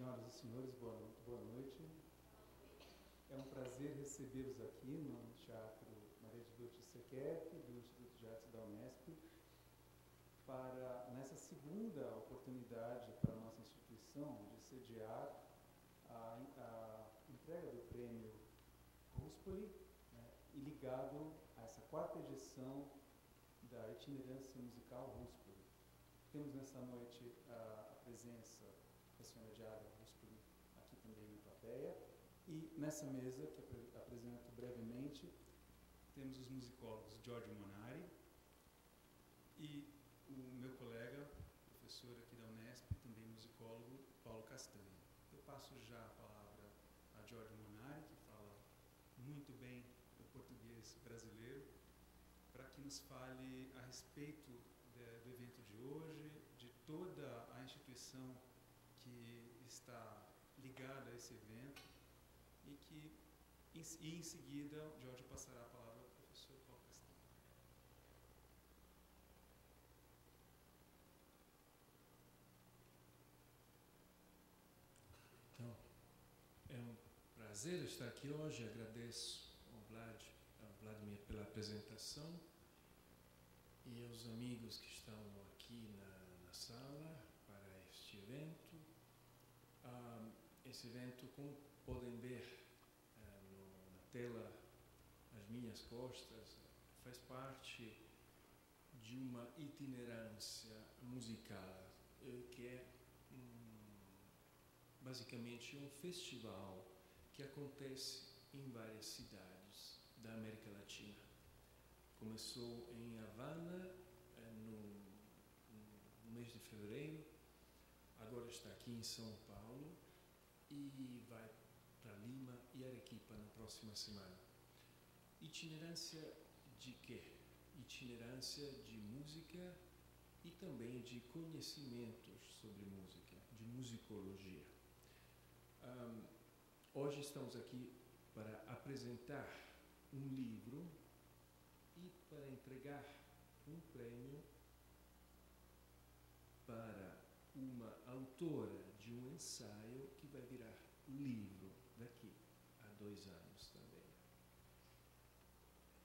Senhoras e senhores, boa, boa noite. É um prazer recebê-los aqui no Teatro Maria de Lourdes Sequep, do Instituto de Artes da Unesp, para, nessa segunda oportunidade para a nossa instituição de sediar a, a entrega do prêmio Ruspoli né, e ligado a essa quarta edição da itinerância musical Ruspoli. Temos nessa noite a, a presença da senhora Diária Ruspoli aqui também na plateia e nessa mesa, que apresento brevemente, temos os musicólogos Giorgio Monari e o meu colega, professor aqui da Unesp, também musicólogo, Paulo Castanho. Eu passo já a palavra a Giorgio Monari, que fala muito bem o português brasileiro, para que nos fale a respeito de, do evento de hoje, de toda a instituição que está ligada a esse evento e em seguida Jorge passará a palavra ao professor Paulo Castanho. Então, é um prazer estar aqui hoje. Agradeço ao, Vlad, ao Vladimir pela apresentação e aos amigos que estão aqui na, na sala para este evento. Ah, esse evento, como podem ver, tela às minhas costas, faz parte de uma itinerância musical que é basicamente um festival que acontece em várias cidades da América Latina. Começou em Havana eh, no, no mês de fevereiro, agora está aqui em São Paulo e vai Lima e Arequipa na próxima semana. Itinerância de quê? Itinerância de música e também de conhecimentos sobre música, de musicologia. Um, hoje estamos aqui para apresentar um livro e para entregar um prêmio para uma autora de um ensaio que vai virar livro dois anos também.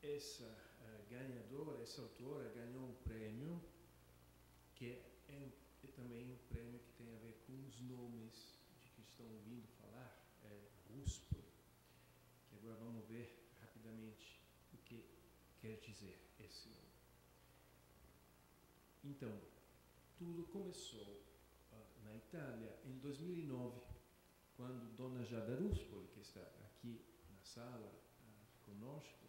Essa uh, ganhadora, essa autora ganhou um prêmio que é, é, também um prêmio que tem a ver com os nomes de que estão ouvindo falar, é que agora vamos ver rapidamente o que quer dizer esse nome. Então, tudo começou uh, na Itália em 2009 quando Dona Giada Ruspoli, que está sala uh, conosco,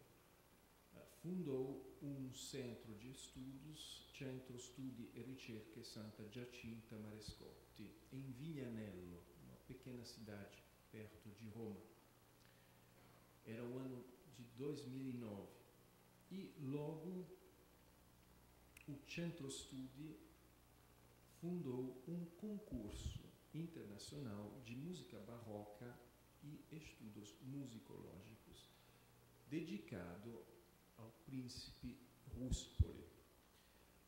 uh, fundou um centro de estudos, Centro Studi e Ricerche Santa Giacinta Marescotti, em Vignanello, uma pequena cidade perto de Roma. Era o ano de 2009 e logo o Centro Studi fundou um concurso internacional de música barroca e estudos musicológicos, dedicado ao príncipe Ruspoli.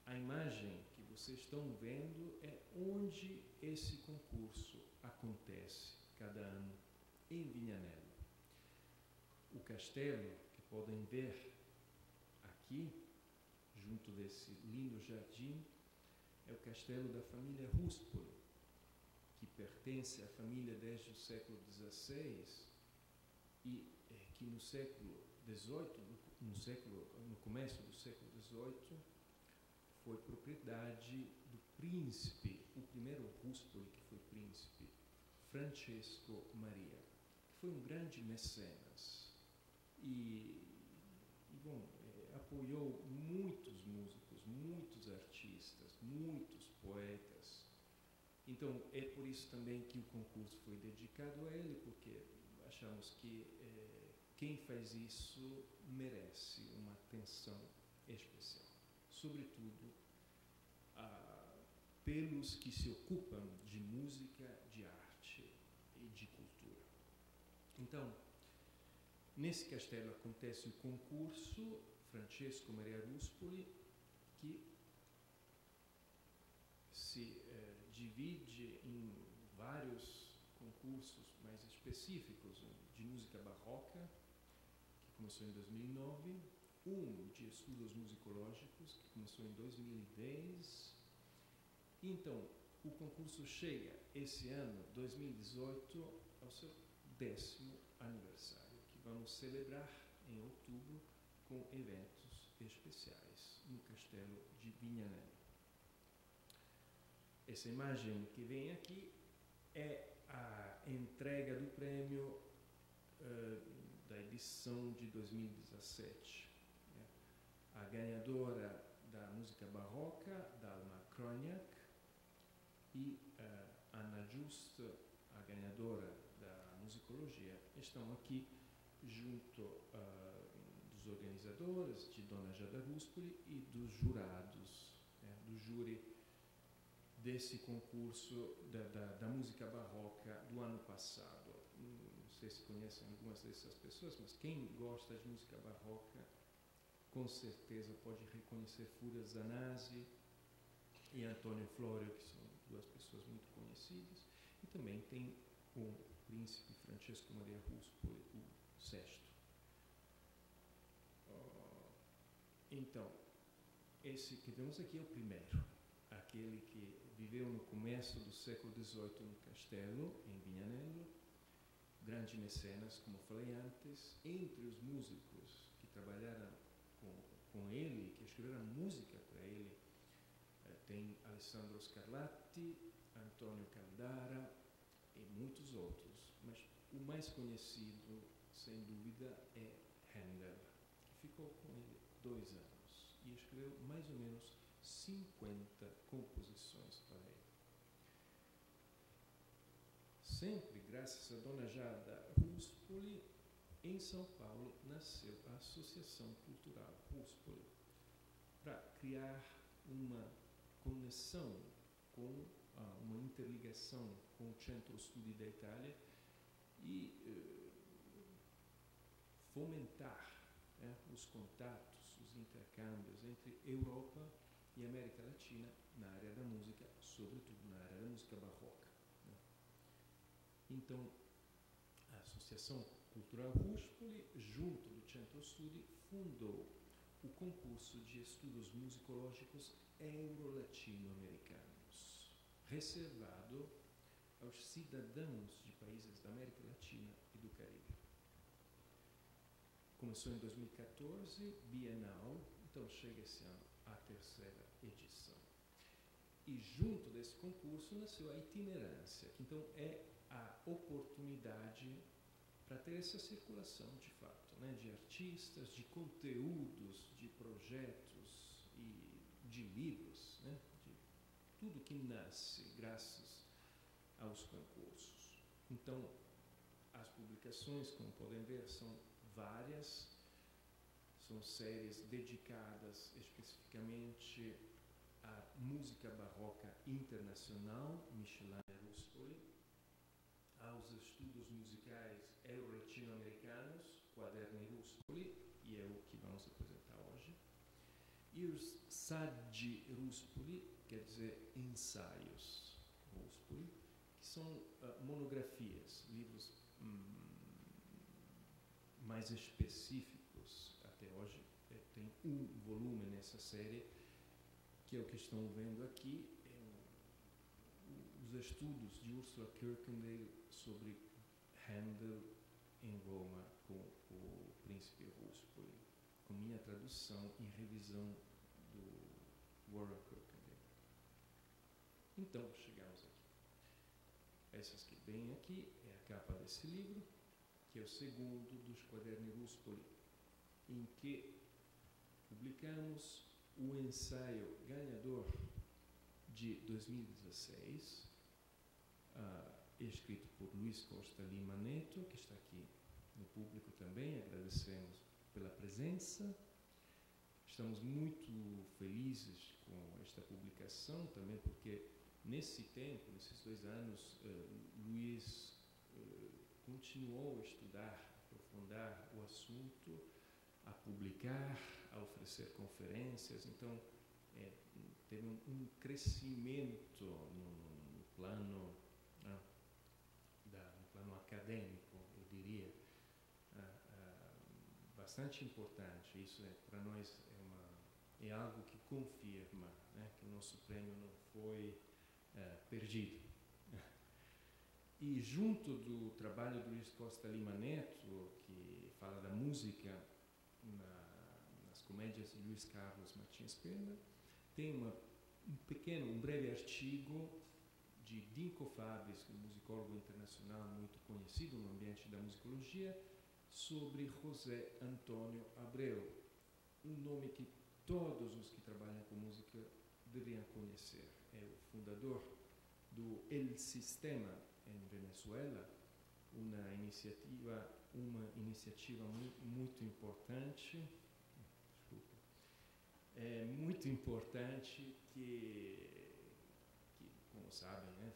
A imagem que vocês estão vendo é onde esse concurso acontece cada ano, em Vignanello. O castelo, que podem ver aqui, junto desse lindo jardim, é o castelo da família Ruspoli, que pertence à família desde o século XVI e é, que no século XVIII, no, século, no começo do século XVIII, foi propriedade do príncipe, o primeiro Ruspoli que foi príncipe, Francesco Maria, que foi um grande mecenas e, e bom, é, apoiou muitos músicos, muitos artistas, muitos poetas, então, é por isso também que o concurso foi dedicado a ele, porque achamos que é, quem faz isso merece uma atenção especial. Sobretudo, pelos que se ocupam de música, de arte e de cultura. Então, nesse castelo acontece o concurso Francesco Maria Ruspoli, que se eh, divide em vários concursos mais específicos, um de música barroca, que começou em 2009, um de estudos musicológicos, que começou em 2010. Então, o concurso chega esse ano, 2018, ao seu décimo aniversário, que vamos celebrar em outubro com eventos especiais no Castelo de Vignanello. Essa imagem que vem aqui é a entrega do prêmio uh, da edição de 2017. Né? A ganhadora da música barroca, Dalma Kroniak, e uh, Ana Just, a ganhadora da musicologia, estão aqui junto uh, dos organizadores, de Dona Jada Ruspoli e dos jurados, né, do júri desse concurso da, da, da, música barroca do ano passado. Não sei se conhecem algumas dessas pessoas, mas quem gosta de música barroca com certeza pode reconhecer Fura Zanazzi e Antônio Florio, que são duas pessoas muito conhecidas. E também tem o príncipe Francesco Maria Ruspoli, o sexto. Então, esse que vemos aqui é o primeiro, aquele que viveu no começo do século XVIII no castelo, em Vignanello, grande mecenas, como falei antes, entre os músicos que trabalharam com, com ele, que escreveram música para ele, eh, tem Alessandro Scarlatti, Antonio Caldara e muitos outros, mas o mais conhecido, sem dúvida, é Handel, que ficou com ele dois anos e escreveu mais ou menos 50 composições para ele. Sempre graças a Dona Jada Ruspoli, em São Paulo nasceu a Associação Cultural Ruspoli, para criar uma conexão com ah, uma interligação com o Centro Studi da Itália e eh, fomentar né, os contatos, os intercâmbios entre Europa e América Latina na área da música, sobretudo na área da música barroca. Né. Então, a Associação Cultural Ruspoli, junto do Centro Studi, fundou o concurso de estudos musicológicos euro-latino-americanos, reservado aos cidadãos de países da América Latina e do Caribe. Começou em 2014, bienal, então chega esse ano a terceira edição. E junto desse concurso nasceu a itinerância, que então é a oportunidade para ter essa circulação de fato, né, de artistas, de conteúdos, de projetos e de livros, né, de tudo que nasce graças aos concursos. Então, as publicações, como podem ver, são várias, são séries dedicadas especificamente à música barroca internacional, Michelin Ruspoli, aos estudos musicais euro-latino-americanos, Quaderni Ruspoli, e é o que vamos apresentar hoje, e os Saggi Ruspoli, quer dizer ensaios Ruspoli, que são uh, monografias, livros hum, mais específicos até hoje. É, tem um volume nessa série, que é o que estão vendo aqui, é os estudos de Ursula Kirkendale sobre Handel em Roma com o príncipe Ruspoli, com minha tradução e revisão do Warren Kirkendale. Então, chegamos aqui. Essas que vêm aqui é a capa desse livro que é o segundo dos Quaderni Ruspoli, em que publicamos o ensaio ganhador de 2016, uh, ah, escrito por Luiz Costa Lima Neto, que está aqui no público também, agradecemos pela presença. Estamos muito felizes com esta publicação também, porque nesse tempo, nesses dois anos, uh, Luiz uh, continuou a estudar, aprofundar o assunto, a publicar, a oferecer conferências. Então, é, teve um, um crescimento no, no plano né, da, acadêmico, eu diria, bastante importante. Isso é, para nós é, uma, é algo que confirma né, que o nosso prêmio não foi perdido. E junto do trabalho do Luiz Costa Lima Neto, que fala da música na, comédias de Luiz Carlos Martins Pena, tem uma, um pequeno, um breve artigo de Dinko Fabris, um musicólogo internacional muito conhecido no ambiente da musicologia, sobre José Antônio Abreu, um nome que todos os que trabalham com música deveriam conhecer. É o fundador do El Sistema em Venezuela, uma iniciativa, uma iniciativa muito, importante, é muito importante que, que como sabem, né,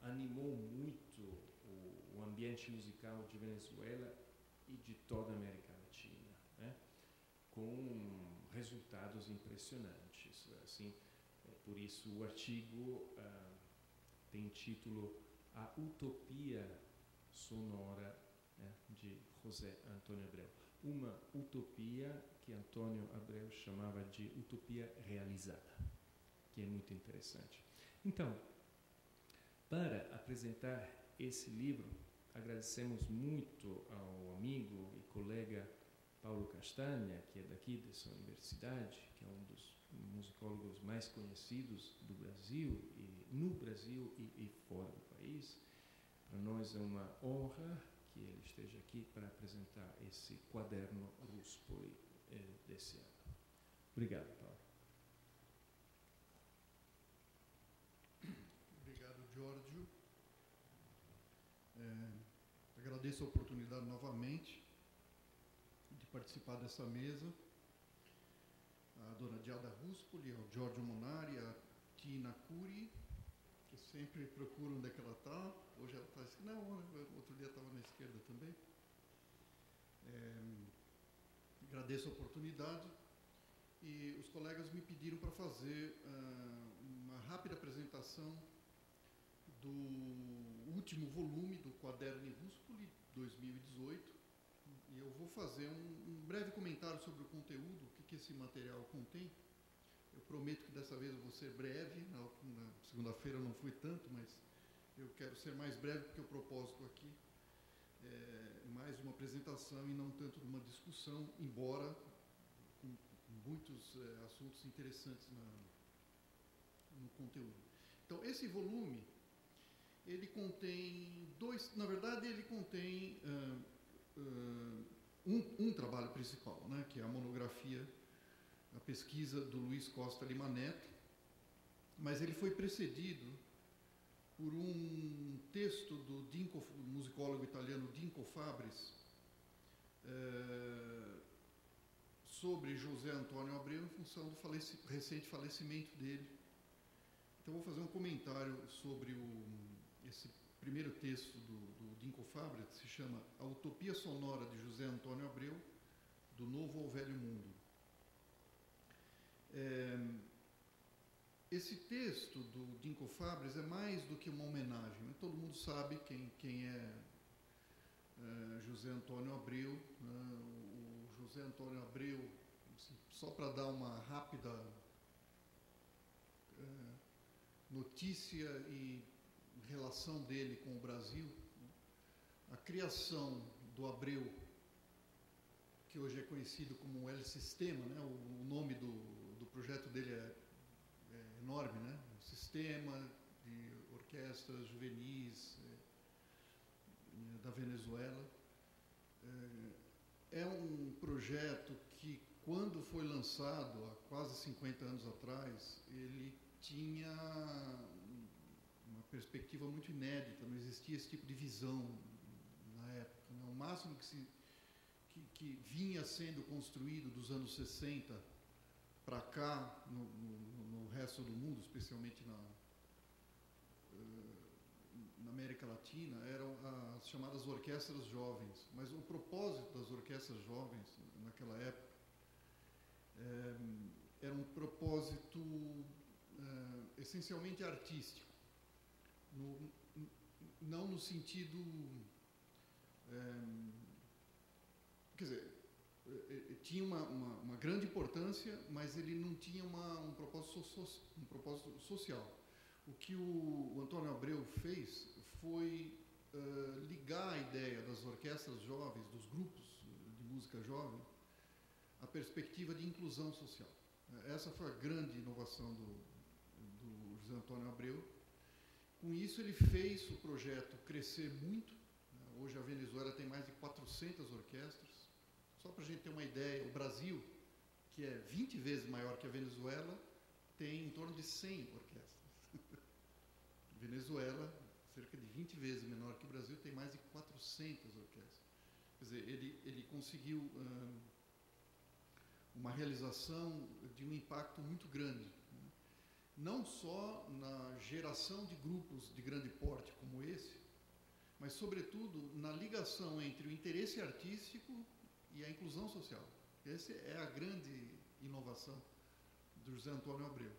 animou muito o, o, ambiente musical de Venezuela e de toda a América Latina, né, com resultados impressionantes. Assim, é por isso o artigo ah, tem título A Utopia Sonora né, de José Antônio Abreu. Uma utopia que Antônio Abreu chamava de utopia realizada, que é muito interessante. Então, para apresentar esse livro, agradecemos muito ao amigo e colega Paulo Castanha, que é daqui dessa universidade, que é um dos musicólogos mais conhecidos do Brasil, e no Brasil e, e fora do país. Para nós é uma honra que ele esteja aqui para apresentar esse quaderno Ruspoli eh, desse ano. Obrigado, Paulo. Obrigado, Giorgio. É, agradeço a oportunidade novamente de participar dessa mesa a dona Diada Ruspoli, ao Giorgio Monari, a Tina Curi, sempre procuram onde é que ela está. Hoje ela está assim, não, outro dia estava na esquerda também. É, agradeço a oportunidade e os colegas me pediram para fazer uh, uma rápida apresentação do último volume do Quaderno Ruspoli 2018 e eu vou fazer um, um breve comentário sobre o conteúdo, o que, que esse material contém. Eu prometo que dessa vez eu vou ser breve, na, na segunda-feira não fui tanto, mas eu quero ser mais breve porque o propósito aqui é mais uma apresentação e não tanto uma discussão, embora com, muitos é, assuntos interessantes na, no conteúdo. Então, esse volume, ele contém dois, na verdade ele contém uh, uh, um, um, trabalho principal, né, que é a monografia, a pesquisa do Luiz Costa Lima Neto, mas ele foi precedido por um texto do musicólogo italiano Dinko Fabris, uh, sobre José Antônio Abreu em função do faleci recente falecimento dele. Então vou fazer um comentário sobre o, esse primeiro texto do, do Dinko Fabra, que se chama A Utopia Sonora de José Antônio Abreu, do Novo ao Velho Mundo. É, esse texto do Dinko Fabres é mais do que uma homenagem. Né? Todo mundo sabe quem, quem é, é José Antônio Abreu. Né? O José Antônio Abreu, assim, só para dar uma rápida é, notícia e relação dele com o Brasil, a criação do Abreu, que hoje é conhecido como El Sistema, né? o, o nome do projeto dele é, é enorme, né? O Sistema de Orquestras Juvenis é, da Venezuela. É, é um projeto que, quando foi lançado, há quase 50 anos atrás, ele tinha perspectiva muito inédita, não existia esse tipo de visão na época. Né? O máximo que, se, que, que, vinha sendo construído dos anos 60 para cá, no, no, no, resto do mundo, especialmente na, eh, na América Latina, eram as chamadas orquestras jovens. Mas o propósito das orquestras jovens naquela época é, era um propósito é, essencialmente artístico no, não no sentido. Quer dizer, tinha uma, uma, uma, grande importância, mas ele não tinha uma, um, propósito so, um propósito social. O que o, o Antônio Abreu fez foi uh, ligar a ideia das orquestras jovens, dos grupos de música jovem, à perspectiva de inclusão social. Essa foi a grande inovação do, do José Antônio Abreu. Com isso, ele fez o projeto crescer muito. Hoje, a Venezuela tem mais de 400 orquestras. Só para a gente ter uma ideia, o Brasil, que é 20 vezes maior que a Venezuela, tem em torno de 100 orquestras. Venezuela, cerca de 20 vezes menor que o Brasil, tem mais de 400 orquestras. Quer dizer, ele, ele conseguiu hum, uma realização de um impacto muito grande. Né? Não só na geração de grupos de grande porte como esse, mas, sobretudo, na ligação entre o interesse artístico e a inclusão social. Essa é a grande inovação do José Antônio Abreu.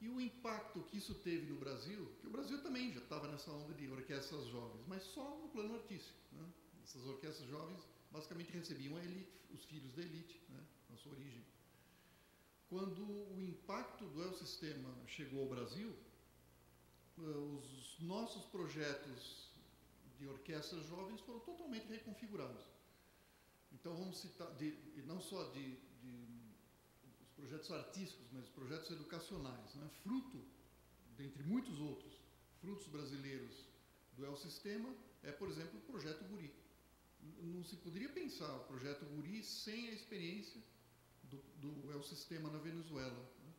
E o impacto que isso teve no Brasil, que o Brasil também já estava nessa onda de orquestras jovens, mas só no plano artístico. Né? Essas orquestras jovens basicamente recebiam a elite, os filhos da elite, né? na sua origem. Quando o impacto do El Sistema chegou ao Brasil, eh, os nossos projetos de orquestras jovens foram totalmente reconfigurados. Então vamos citar, de, não só de, de, os projetos artísticos, mas os projetos educacionais, né? fruto, dentre muitos outros, frutos brasileiros do El Sistema, é, por exemplo, o projeto Guri. Não se poderia pensar o projeto Guri sem a experiência do, do El Sistema na Venezuela. Né?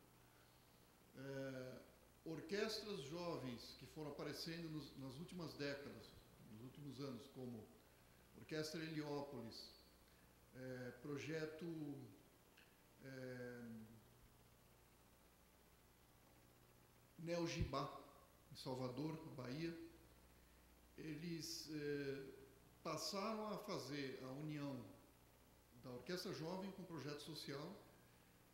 É, orquestras jovens que foram aparecendo nos, nas últimas décadas, nos últimos anos, como Orquestra Heliópolis, é, projeto é, Neogibá, em Salvador, Bahia, eles é, passaram a fazer a união da Orquestra Jovem com o projeto social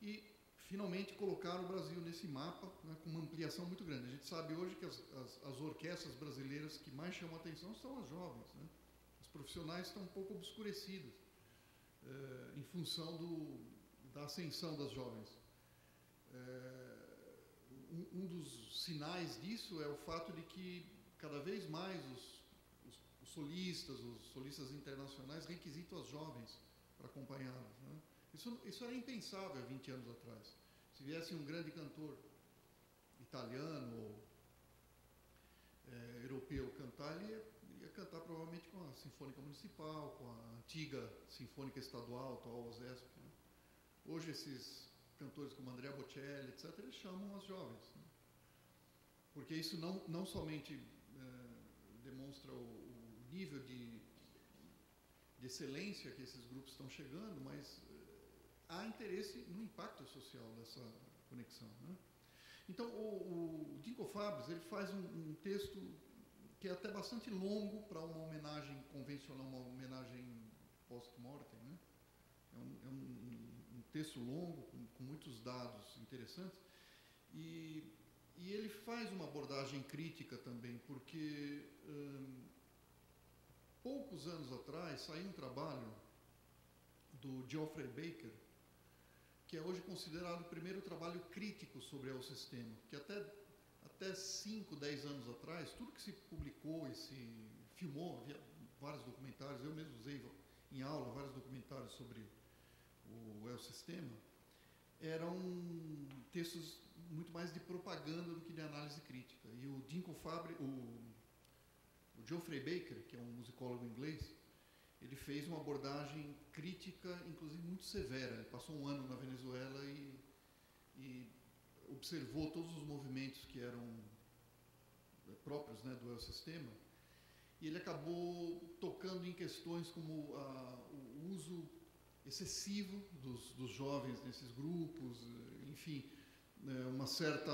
e finalmente colocaram o Brasil nesse mapa né, com uma ampliação muito grande. A gente sabe hoje que as, as, as orquestras brasileiras que mais chamam a atenção são as jovens. Né? Os profissionais estão um pouco obscurecidos eh, em função do, da ascensão das jovens. Eh, um, um, dos sinais disso é o fato de que cada vez mais os, os, os solistas, os solistas internacionais requisitam as jovens para acompanhá-las. Né? Isso, isso era impensável há 20 anos atrás. Se viesse um grande cantor italiano ou é, europeu cantar, ele ia cantar provavelmente com a Sinfônica Municipal, com a antiga Sinfônica Estadual, atual OSESP. Né? Hoje esses cantores como Andrea Bocelli, etc., eles chamam as jovens. Né? Porque isso não, não somente é, demonstra o, o nível de, de, excelência que esses grupos estão chegando, mas é, há interesse no impacto social dessa conexão. Né? Então, o, o Dinko Fabres ele faz um, um texto que é até bastante longo para uma homenagem convencional, uma homenagem post-mortem. Né? É, um, é um, um, texto longo, com, com, muitos dados interessantes. E, e, ele faz uma abordagem crítica também, porque hum, poucos anos atrás saiu um trabalho do Geoffrey Baker, que é hoje considerado o primeiro trabalho crítico sobre o sistema, que até até 5, 10 anos atrás, tudo que se publicou e se filmou, havia vários documentários, eu mesmo usei em aula vários documentários sobre o El Sistema, eram textos muito mais de propaganda do que de análise crítica. E o Dinko Fabre, o, o Geoffrey Baker, que é um musicólogo inglês, ele fez uma abordagem crítica, inclusive muito severa. Ele passou um ano na Venezuela e, e observou todos os movimentos que eram eh, próprios né, do sistema e ele acabou tocando em questões como o uso excessivo dos, dos, jovens nesses grupos, eh, enfim, né, uma certa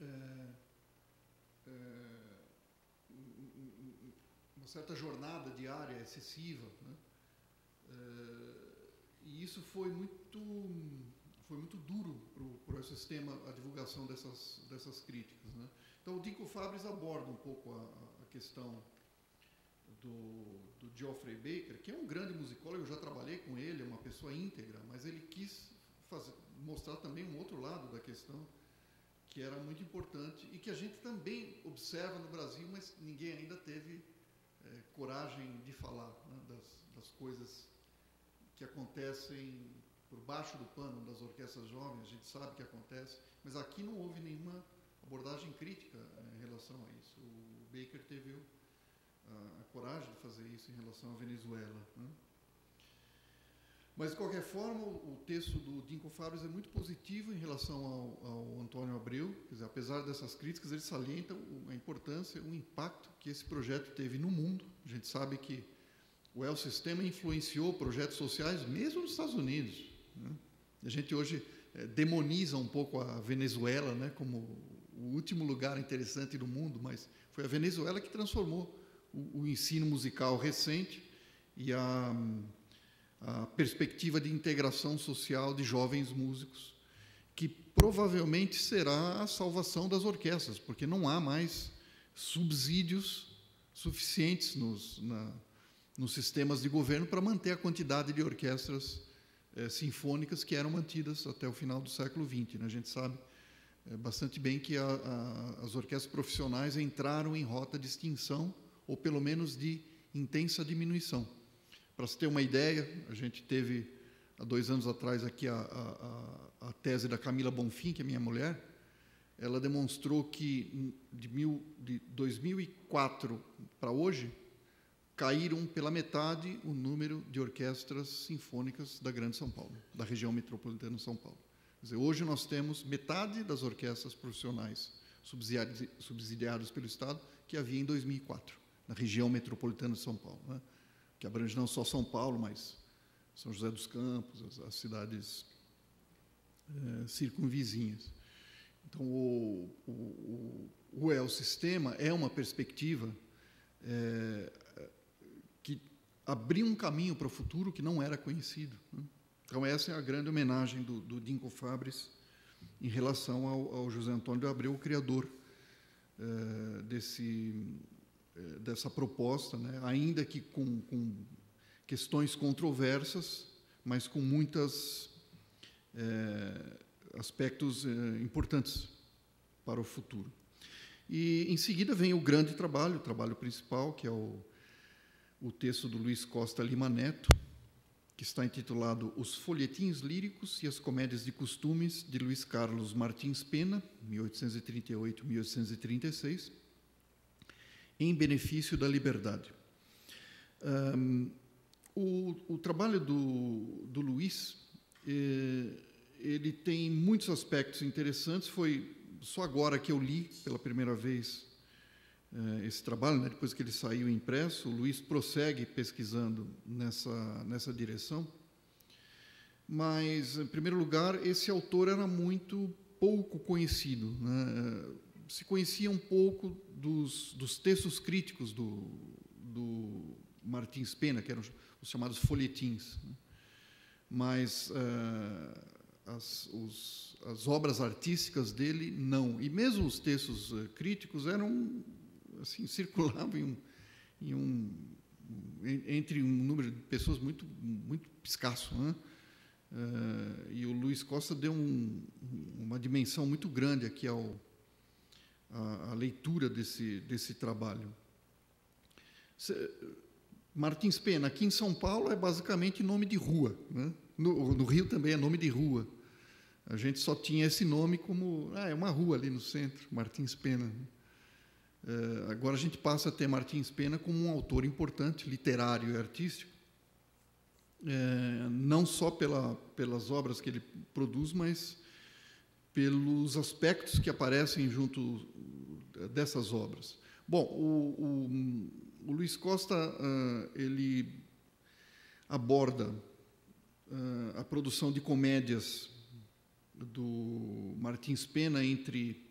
é, é, uma certa jornada diária excessiva, né? é, e isso foi muito foi muito duro para o sistema a divulgação dessas, dessas críticas. Né? Então, o Dico Fabris aborda um pouco a, a questão do, do Geoffrey Baker, que é um grande musicólogo, eu já trabalhei com ele, é uma pessoa íntegra, mas ele quis fazer, mostrar também um outro lado da questão, que era muito importante e que a gente também observa no Brasil, mas ninguém ainda teve é, coragem de falar né, das, das coisas que acontecem por baixo do pano das orquestras jovens, a gente sabe que acontece, mas aqui não houve nenhuma abordagem crítica eh, em relação a isso. O Baker teve a, a coragem de fazer isso em relação à Venezuela. Né? Mas, de qualquer forma, o, texto do Dinko Fabres é muito positivo em relação ao, ao Antônio Abreu. Dizer, apesar dessas críticas, ele salienta a importância, o impacto que esse projeto teve no mundo. A gente sabe que o El Sistema influenciou projetos sociais mesmo nos Estados Unidos. Né? A gente hoje é, demoniza um pouco a Venezuela né, como o último lugar interessante do mundo, mas foi a Venezuela que transformou o, o ensino musical recente e a, a perspectiva de integração social de jovens músicos, que provavelmente será a salvação das orquestras, porque não há mais subsídios suficientes nos, na, nos sistemas de governo para manter a quantidade de orquestras é, sinfônicas que eram mantidas até o final do século XX. Né? A gente sabe é, bastante bem que a, a, as orquestras profissionais entraram em rota de extinção, ou pelo menos de intensa diminuição. Para se ter uma ideia, a gente teve há dois anos atrás aqui a, a, a tese da Camila Bonfim, que é minha mulher, ela demonstrou que de, mil, de 2004 para hoje, caíram pela metade o número de orquestras sinfônicas da Grande São Paulo, da região metropolitana de São Paulo. Dizer, hoje nós temos metade das orquestras profissionais subsidiadas pelo Estado que havia em 2004, na região metropolitana de São Paulo, né? que abrange não só São Paulo, mas São José dos Campos, as, as cidades é, circunvizinhas. Então, o, o, o, o El Sistema é uma perspectiva é, abrir um caminho para o futuro que não era conhecido. Né? Então, essa é a grande homenagem do, do Dinco Fabres em relação ao, ao, José Antônio de Abreu, o criador eh, desse, eh, dessa proposta, né? ainda que com, com, questões controversas, mas com muitos eh, aspectos importantes para o futuro. E, em seguida, vem o grande trabalho, o trabalho principal, que é o o texto do Luiz Costa Lima Neto, que está intitulado Os Folhetins Líricos e as Comédias de Costumes, de Luiz Carlos Martins Pena, 1838-1836, em benefício da liberdade. Um, o, o, trabalho do, do Luiz, eh, ele tem muitos aspectos interessantes. Foi só agora que eu li pela primeira vez esse trabalho, né? depois que ele saiu impresso, o Luiz prossegue pesquisando nessa, nessa direção. Mas, em primeiro lugar, esse autor era muito pouco conhecido. Né? Se conhecia um pouco dos, dos textos críticos do, do Martins Pena, que eram os chamados folhetins. Né? Mas uh, as, os, as obras artísticas dele, não. E mesmo os textos críticos eram assim, circulavam em um, em um, entre um número de pessoas muito, muito escasso. Né? Uh, e o Luiz Costa deu um, uma dimensão muito grande aqui ao, a, a leitura desse, desse trabalho. Martins Pena, aqui em São Paulo, é basicamente nome de rua. Né? No, no, Rio também é nome de rua. A gente só tinha esse nome como. Ah, é uma rua ali no centro, Martins Pena. Uh, agora a gente passa a ter Martins Pena como um autor importante, literário e artístico, uh, não só pela, pelas obras que ele produz, mas pelos aspectos que aparecem junto dessas obras. Bom, o, o, o Luiz Costa uh, ele aborda a produção de comédias do Martins Pena entre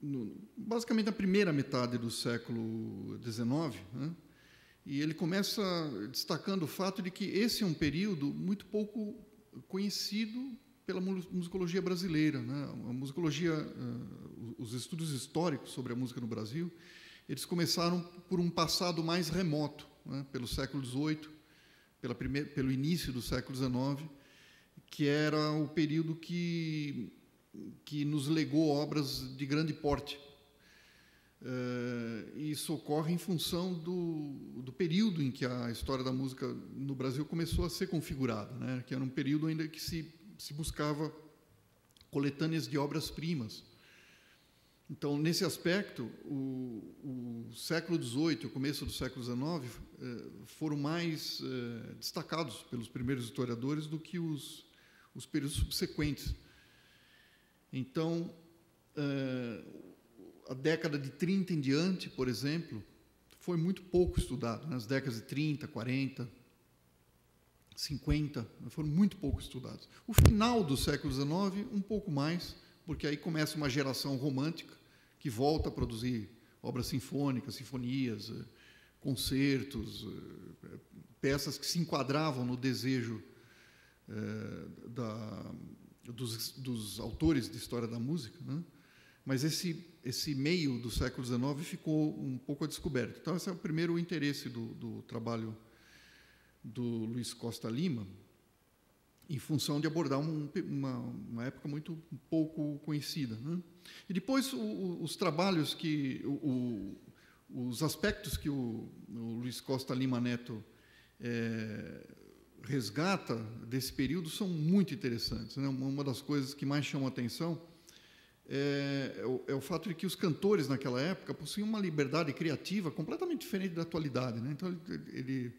no, basicamente na primeira metade do século XIX, né? e ele começa destacando o fato de que esse é um período muito pouco conhecido pela musicologia brasileira. Né? A musicologia, uh, os estudos históricos sobre a música no Brasil, eles começaram por um passado mais remoto, né? pelo século XVIII, pela primeira, pelo início do século XIX, que era o período que, que nos legou obras de grande porte. Uh, isso ocorre em função do, do, período em que a história da música no Brasil começou a ser configurada, né? que era um período ainda que se, se buscava coletâneas de obras-primas. Então, nesse aspecto, o, o século XVIII o começo do século XIX eh, foram mais eh, destacados pelos primeiros historiadores do que os, os períodos subsequentes. Então, eh, a década de 30 em diante, por exemplo, foi muito pouco estudado. Nas décadas de 30, 40, 50, foram muito pouco estudados. O final do século XIX, um pouco mais, porque aí começa uma geração romântica que volta a produzir obras sinfônicas, sinfonias, eh, concertos, eh, peças que se enquadravam no desejo da, dos, dos, autores de história da música. Né? Mas esse, esse meio do século XIX ficou um pouco a descoberto. Então, esse é o primeiro interesse do, do trabalho do Luiz Costa Lima, em função de abordar um, uma, uma, época muito pouco conhecida. Né? E depois o, os trabalhos que, o, os aspectos que o, o, Luiz Costa Lima Neto é, resgata desse período são muito interessantes. Né? Uma das coisas que mais chamam a atenção é, é, o, é, o, fato de que os cantores naquela época possuíam uma liberdade criativa completamente diferente da atualidade. Né? Então ele,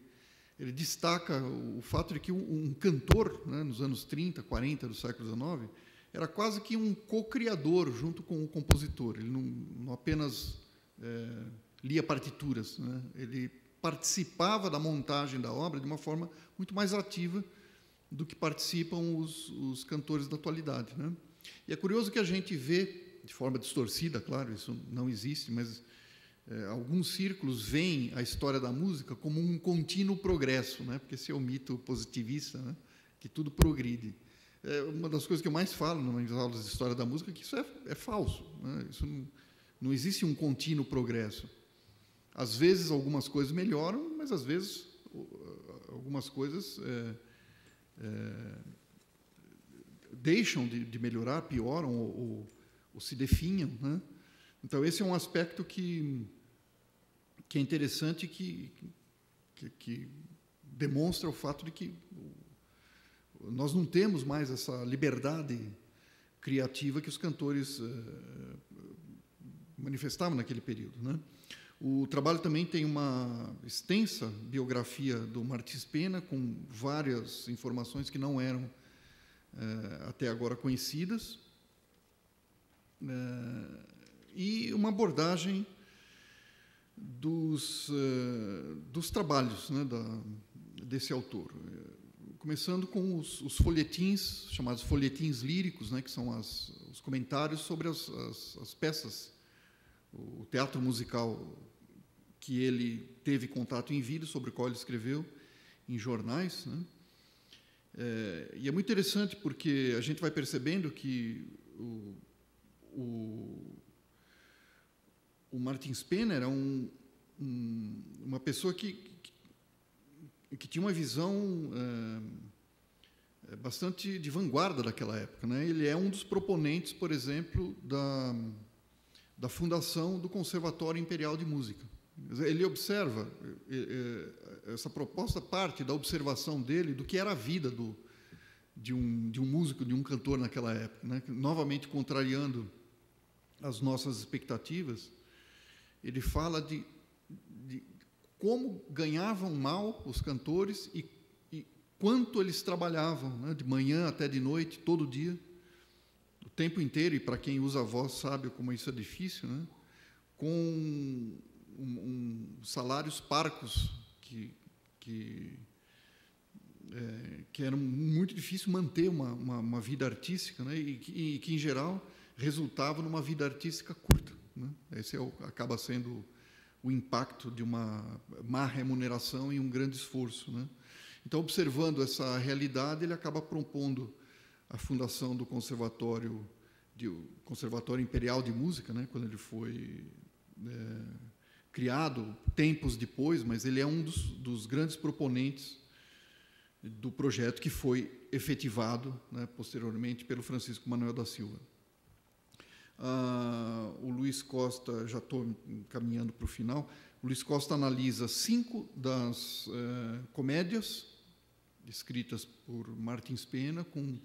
ele, destaca o fato de que um, um cantor, né, nos anos 30, 40 do século XIX, era quase que um co-criador junto com o compositor. Ele não, não apenas é, lia partituras, né? ele participava da montagem da obra de uma forma muito mais ativa do que participam os, os cantores da atualidade. Né? E é curioso que a gente vê, de forma distorcida, claro, isso não existe, mas é, alguns círculos veem a história da música como um contínuo progresso, né? porque esse é o mito positivista, né? que tudo progride. É uma das coisas que eu mais falo nas aulas de história da música é que isso é, é falso. Né? Isso não, não existe um contínuo progresso. Às vezes algumas coisas melhoram, mas às vezes algumas coisas é, é, deixam de, de melhorar, pioram ou, ou, ou se definham. Né? Então, esse é um aspecto que, que é interessante que, que, que demonstra o fato de que nós não temos mais essa liberdade criativa que os cantores uh, manifestavam naquele período. Né? O trabalho também tem uma extensa biografia do Martins Pena, com várias informações que não eram uh, até agora conhecidas, uh, e uma abordagem dos, uh, dos trabalhos né, da, desse autor. Começando com os, os, folhetins, chamados folhetins líricos, né, que são as, os comentários sobre as, as, as peças, o teatro musical que ele teve contato em vida, sobre o qual ele escreveu em jornais. Né? É, e é muito interessante porque a gente vai percebendo que o, o, o Martin Spener era um, um, uma pessoa que, que, que, tinha uma visão é, bastante de vanguarda daquela época. Né? Ele é um dos proponentes, por exemplo, da, da fundação do Conservatório Imperial de Música. Ele observa, essa proposta parte da observação dele do que era a vida do, de, um, de um músico, de um cantor naquela época. Né? Novamente contrariando as nossas expectativas, ele fala de, de como ganhavam mal os cantores e, e quanto eles trabalhavam, né? de manhã até de noite, todo dia, o tempo inteiro, e para quem usa a voz sabe como isso é difícil, né? com um, um, salários parcos que, que, é, que era muito difícil manter uma, uma, uma vida artística, né? e, que, e que, em geral, resultava numa vida artística curta. Né? Esse é o, acaba sendo o impacto de uma má remuneração e um grande esforço. Né? Então, observando essa realidade, ele acaba propondo a fundação do Conservatório, de, Conservatório Imperial de Música, né, quando ele foi é, criado, tempos depois, mas ele é um dos, dos grandes proponentes do projeto que foi efetivado né, posteriormente pelo Francisco Manuel da Silva. Ah, o Luiz Costa, já estou caminhando para o final, o Luiz Costa analisa cinco das eh, comédias escritas por Martins Pena, com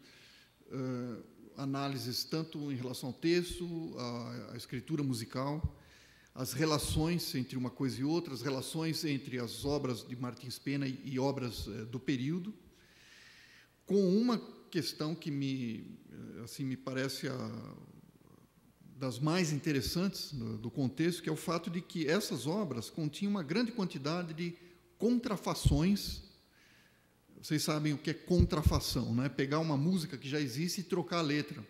eh, análises tanto em relação ao texto, à, à escritura musical, as relações entre uma coisa e outra, as relações entre as obras de Martins Pena e, obras eh, do período, com uma questão que me, eh, assim, me parece a, das mais interessantes do, do, contexto, que é o fato de que essas obras continham uma grande quantidade de contrafações. Vocês sabem o que é contrafação, não é? Pegar uma música que já existe e trocar a letra.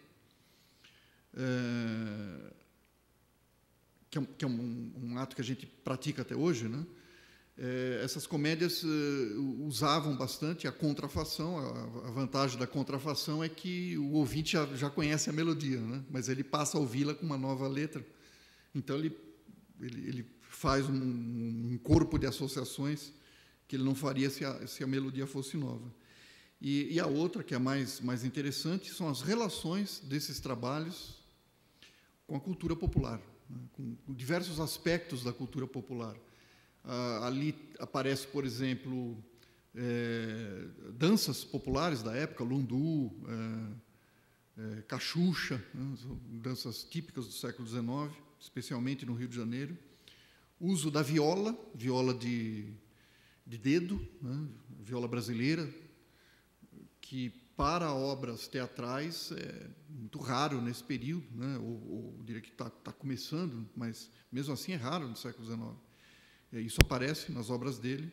É, que é, que é um, um, ato que a gente pratica até hoje, né? É, essas comédias uh, usavam bastante a contrafação. A, a, vantagem da contrafação é que o ouvinte já, já conhece a melodia, né? mas ele passa a ouvi-la com uma nova letra. Então ele, ele, ele faz um, um, corpo de associações que ele não faria se a, se a melodia fosse nova. E, e, a outra, que é mais, mais interessante, são as relações desses trabalhos com a cultura popular, né? com diversos aspectos da cultura popular. Ah, ali aparece, por exemplo, é, danças populares da época, lundu, é, é, cachucha, né, danças típicas do século XIX, especialmente no Rio de Janeiro. Uso da viola, viola de, de dedo, né, viola brasileira, que para obras teatrais é muito raro nesse período, né, ou, ou diria que está tá começando, mas mesmo assim é raro no século XIX. É, isso aparece nas obras dele.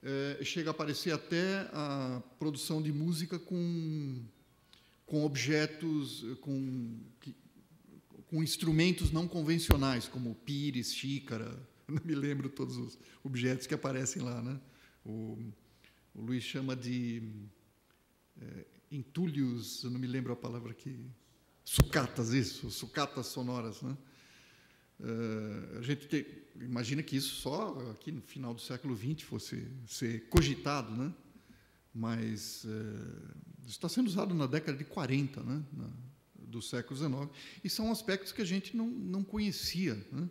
É, chega a aparecer até a produção de música com, com objetos, com, com instrumentos não convencionais, como pires, xícara. Não me lembro todos os objetos que aparecem lá. Né? O, o Luiz chama de é, entulhos, eu não me lembro a palavra aqui. Sucatas, isso, sucatas sonoras. Né? Uh, a gente te, imagina que isso só aqui no final do século XX fosse ser cogitado, né? mas uh, está sendo usado na década de 40 né? na, do século XIX, e são aspectos que a gente não, não conhecia, né?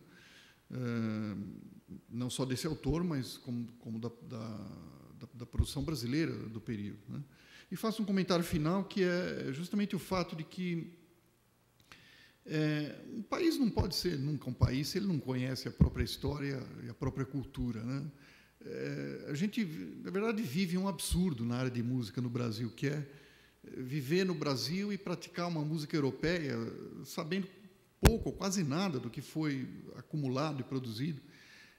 uh, não só desse autor, mas como, como da, da, da, produção brasileira do período. Né? E faço um comentário final, que é justamente o fato de que é, um país não pode ser nunca um país se ele não conhece a própria história e a própria cultura. Né? É, a gente, na verdade, vive um absurdo na área de música no Brasil, que é viver no Brasil e praticar uma música europeia, sabendo pouco, ou quase nada do que foi acumulado e produzido.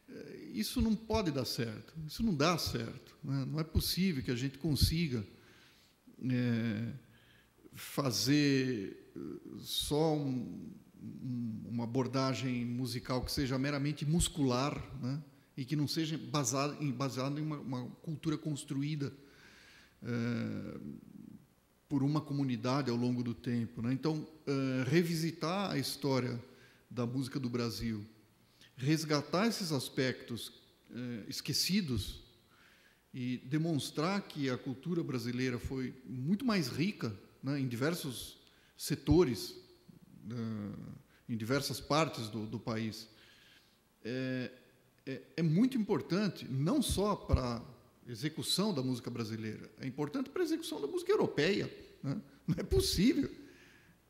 É, isso não pode dar certo, isso não dá certo. Né? Não é possível que a gente consiga é, fazer só um, uma abordagem musical que seja meramente muscular, né? e que não seja baseada em, baseado em uma, uma cultura construída é, por uma comunidade ao longo do tempo. Né? Então, é, revisitar a história da música do Brasil, resgatar esses aspectos esquecidos e demonstrar que a cultura brasileira foi muito mais rica né, em diversos setores, uh, em diversas partes do, do país. É, é, é, muito importante, não só para a execução da música brasileira, é importante para a execução da música europeia. Né? Não é possível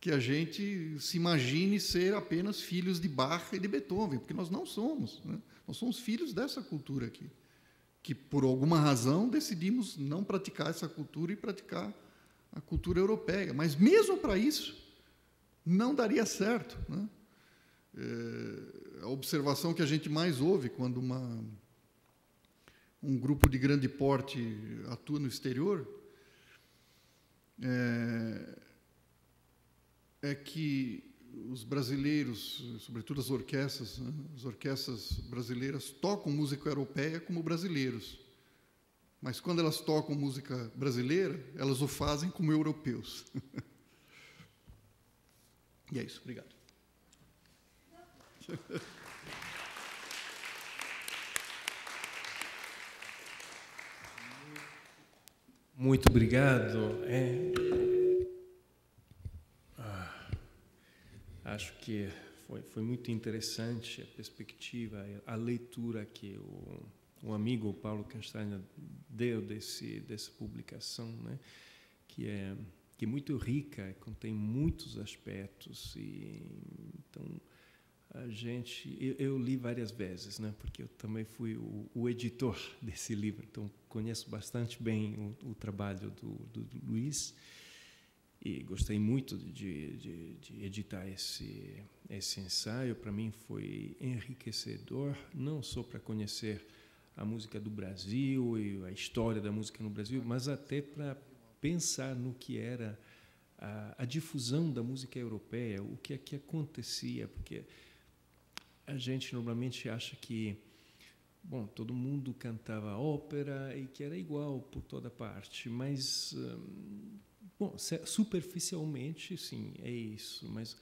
que a gente se imagine ser apenas filhos de Bach e de Beethoven, porque nós não somos. Né? Nós somos filhos dessa cultura aqui, que por alguma razão decidimos não praticar essa cultura e praticar a cultura europeia. Mas mesmo para isso, não daria certo. Né? É, a observação que a gente mais ouve quando uma, um grupo de grande porte atua no exterior é, é que os brasileiros, sobretudo as orquestras, né, as orquestras brasileiras tocam música europeia como brasileiros Mas quando elas tocam música brasileira, elas o fazem como europeus. e é isso, obrigado. Muito obrigado. É, acho que foi, foi muito interessante a perspectiva, a leitura que o, o amigo Paulo Castanha deu desse, dessa publicação, né? que é que é muito rica, contém muitos aspectos e então a gente eu, eu, li várias vezes né porque eu também fui o, o editor desse livro então conheço bastante bem o, o trabalho do, do, do, Luiz e gostei muito de, de, de editar esse esse ensaio. Para mim foi enriquecedor não só para conhecer a música do Brasil e a história da música no Brasil mas até para pensar no que era a, a difusão da música europeia o que é que acontecia porque a gente normalmente acha que bom todo mundo cantava ópera e que era igual por toda parte mas hum, bom superficialmente sim é isso mas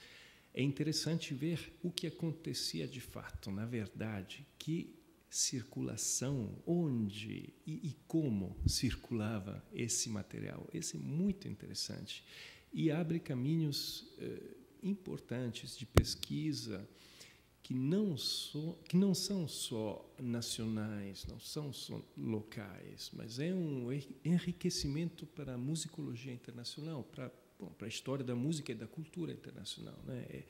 é interessante ver o que acontecia de fato na verdade que circulação onde e, e como circulava esse material. Esse é muito interessante e abre caminhos eh, importantes de pesquisa que não, so, que não são só nacionais, não são só locais, mas é um enriquecimento para a musicologia internacional, para, bom, para a história da música e da cultura internacional. Né? É,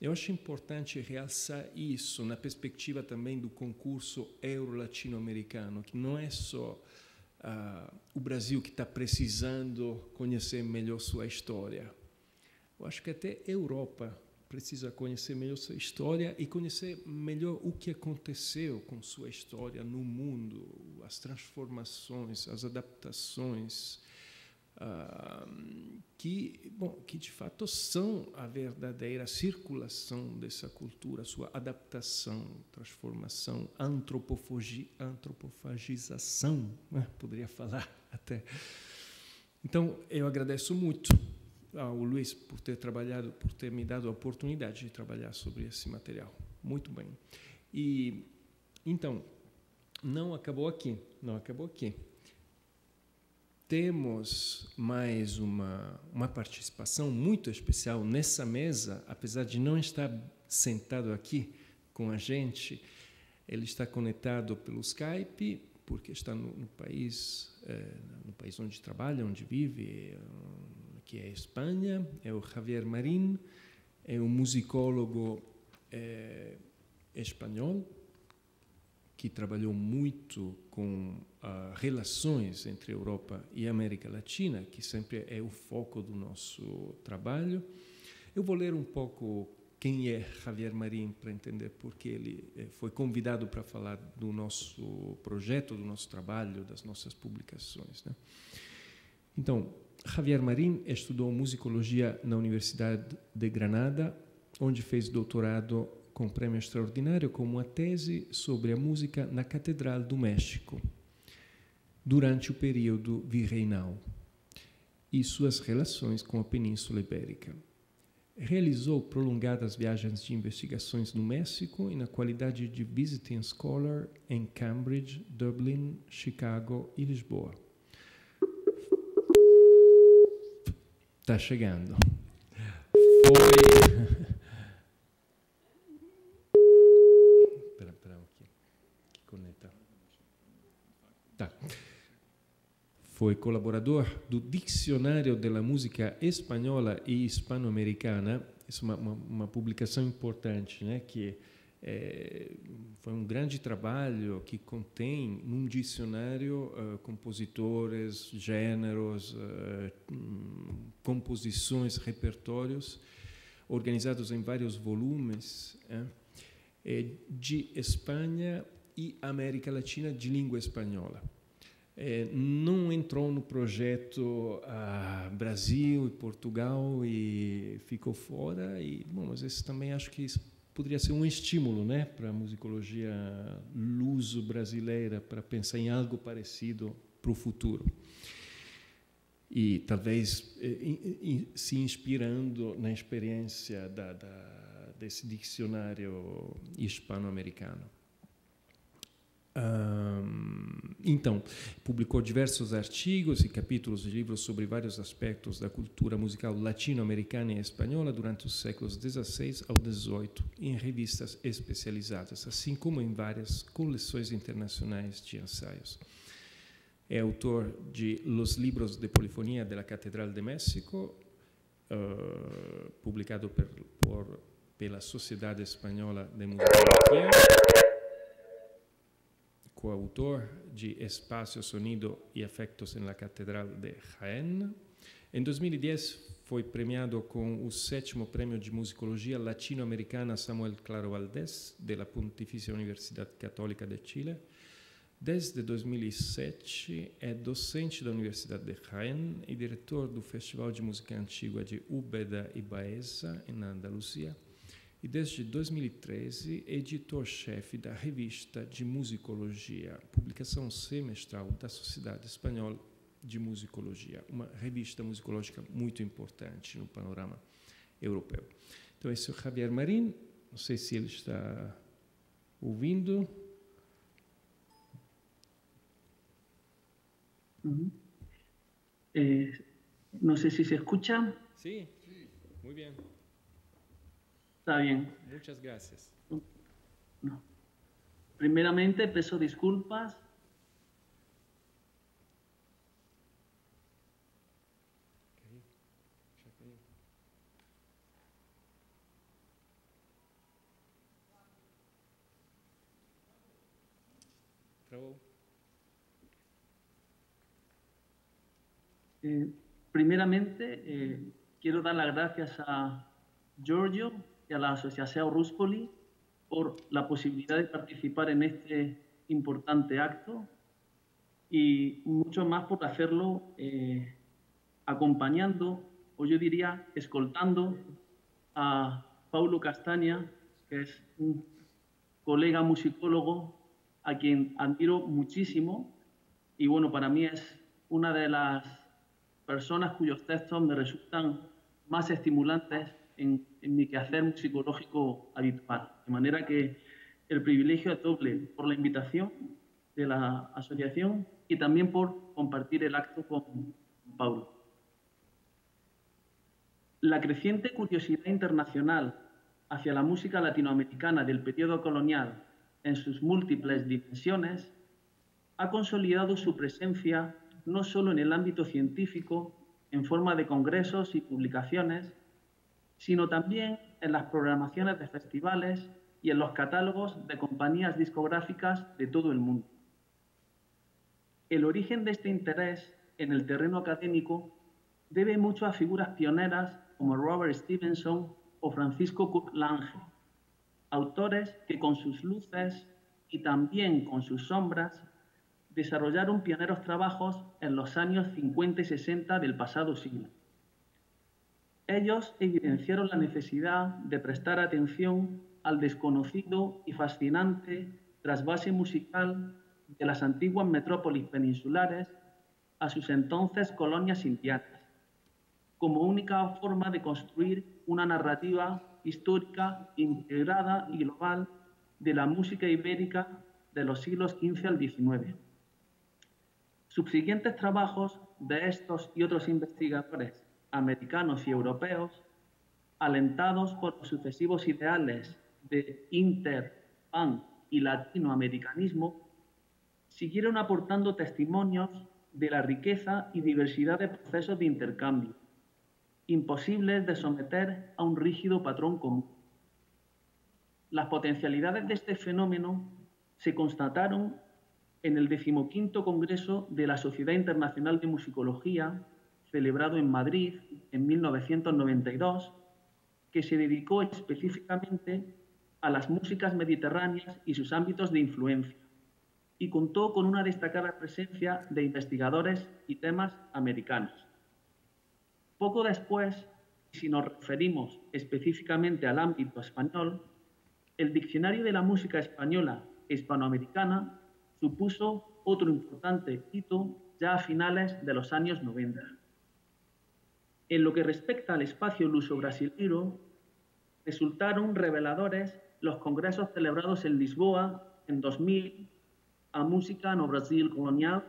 eu acho importante realçar isso na perspectiva também do concurso euro-latino-americano, que não é só ah, o Brasil que está precisando conhecer melhor sua história. Eu acho que até a Europa precisa conhecer melhor sua história e conhecer melhor o que aconteceu com sua história no mundo, as transformações, as adaptações, ah, que, bom, que de fato são a verdadeira circulação dessa cultura, sua adaptação, transformação, antropofagi, antropofagização, né? poderia falar até. Então, eu agradeço muito ao Luiz por ter trabalhado, por ter me dado a oportunidade de trabalhar sobre esse material. Muito bem. E então, não acabou aqui, não acabou aqui. Temos mais uma, uma participação muito especial nessa mesa, apesar de não estar sentado aqui com a gente, ele está conectado pelo Skype, porque está no, no país, eh, no país onde trabalha, onde vive, que é Espanha, é o Javier Marín, é um musicólogo é, espanhol que trabalhou muito com uh, relações entre Europa e América Latina, que sempre é o foco do nosso trabalho. Eu vou ler um pouco quem é Javier Marín para entender porque ele eh, foi convidado para falar do nosso projeto, do nosso trabalho, das nossas publicações. Né? Então, Javier Marín estudou musicologia na Universidade de Granada, onde fez doutorado com prêmio extraordinário com uma tese sobre a música na Catedral do México, durante o período virreinal, e suas relações com a Península Ibérica. Realizou prolongadas viagens de investigações no México e na qualidade de visiting scholar em Cambridge, Dublin, Chicago e Lisboa. Está chegando. Foi. Espera, espera aqui. Que conecta. Tá. Foi colaborador do Dicionário da Música Espanhola e Hispano-Americana. Isso é uma, importante, né? Que é, foi um grande trabalho que contém num dicionário uh, compositores, gêneros, uh, composições, repertórios, organizados em vários volumes, é, de Espanha e América Latina de língua espanhola. É, não entrou no projeto ah, Brasil e Portugal e ficou fora e bom mas esse também acho que poderia ser um estímulo né, para a musicologia luso-brasileira, para pensar em algo parecido para o futuro. E talvez eh, se inspirando na experiência da, da, desse dicionário hispano-americano. Então, publicou diversos artigos e capítulos de livros sobre vários aspectos da cultura musical latino-americana e espanhola durante os séculos XVI ao XVIII em revistas especializadas, assim como em várias coleções internacionais de ensaios. É autor de Los Libros de Polifonia de la Catedral de México, publicado per, por, pela Sociedade Espanhola de Musicologia coautor de Espacio, Sonido y Efectos en la Catedral de Jaén. Em 2010 foi premiado com o sétimo prêmio de musicologia latino-americana Samuel Claro Valdés, da Pontifícia Universidade Católica de Chile. Desde 2007 é docente da Universidade de Jaén e diretor do Festival de Música Antiga de Úbeda e Baeza, em Andaluzia e desde 2013 editor-chefe da revista de musicologia, publicação semestral da Sociedade Espanhola de Musicologia, uma revista musicológica muito importante no panorama europeu. Então, esse é o Javier Marín, não sei se ele está ouvindo. Uhum. Eh, não sei se se escucha. Sim, sí, muito bem. Está bien. Muchas gracias. No. Primeramente, peso disculpas. Eh, primeramente, eh, quiero dar las gracias a Giorgio y a la Asociación Ruspoli por la posibilidad de participar en este importante acto y mucho más por hacerlo eh, acompañando, o yo diría, escoltando a Paulo Castaña, que es un colega musicólogo a quien admiro muchísimo y bueno, para mí es una de las personas cuyos textos me resultan más estimulantes en, mi quehacer psicológico habitual. De manera que el privilegio es doble por la invitación de la asociación y también por compartir el acto con Paulo. La creciente curiosidad internacional hacia la música latinoamericana del periodo colonial en sus múltiples dimensiones ha consolidado su presencia no solo en el ámbito científico, en forma de congresos y publicaciones, sino también en las programaciones de festivales y en los catálogos de compañías discográficas de todo el mundo. El origen de este interés en el terreno académico debe mucho a figuras pioneras como Robert Stevenson o Francisco Cook Lange, autores que con sus luces y también con sus sombras desarrollaron pioneros trabajos en los años 50 y 60 del pasado siglo. Ellos evidenciaron la necesidad de prestar atención al desconocido y fascinante trasvase musical de las antiguas metrópolis peninsulares a sus entonces colonias indianas, como única forma de construir una narrativa histórica integrada y global de la música ibérica de los siglos XV al XIX. Subsiguientes trabajos de estos y otros investigadores americanos y europeos, alentados por los sucesivos ideales de inter, pan y latinoamericanismo, siguieron aportando testimonios de la riqueza y diversidad de procesos de intercambio, imposibles de someter a un rígido patrón común. Las potencialidades de este fenómeno se constataron en el decimoquinto Congreso de la Sociedad Internacional de Musicología celebrado en Madrid en 1992, que se dedicó específicamente a las músicas mediterráneas y sus ámbitos de influencia, y contó con una destacada presencia de investigadores y temas americanos. Poco después, si nos referimos específicamente al ámbito español, el Diccionario de la Música Española Hispanoamericana supuso otro importante hito ya a finales de los años 90. En lo que respecta al espacio luso brasileiro, resultaron reveladores los congresos celebrados en Lisboa en 2000 a Música no Brasil Colonial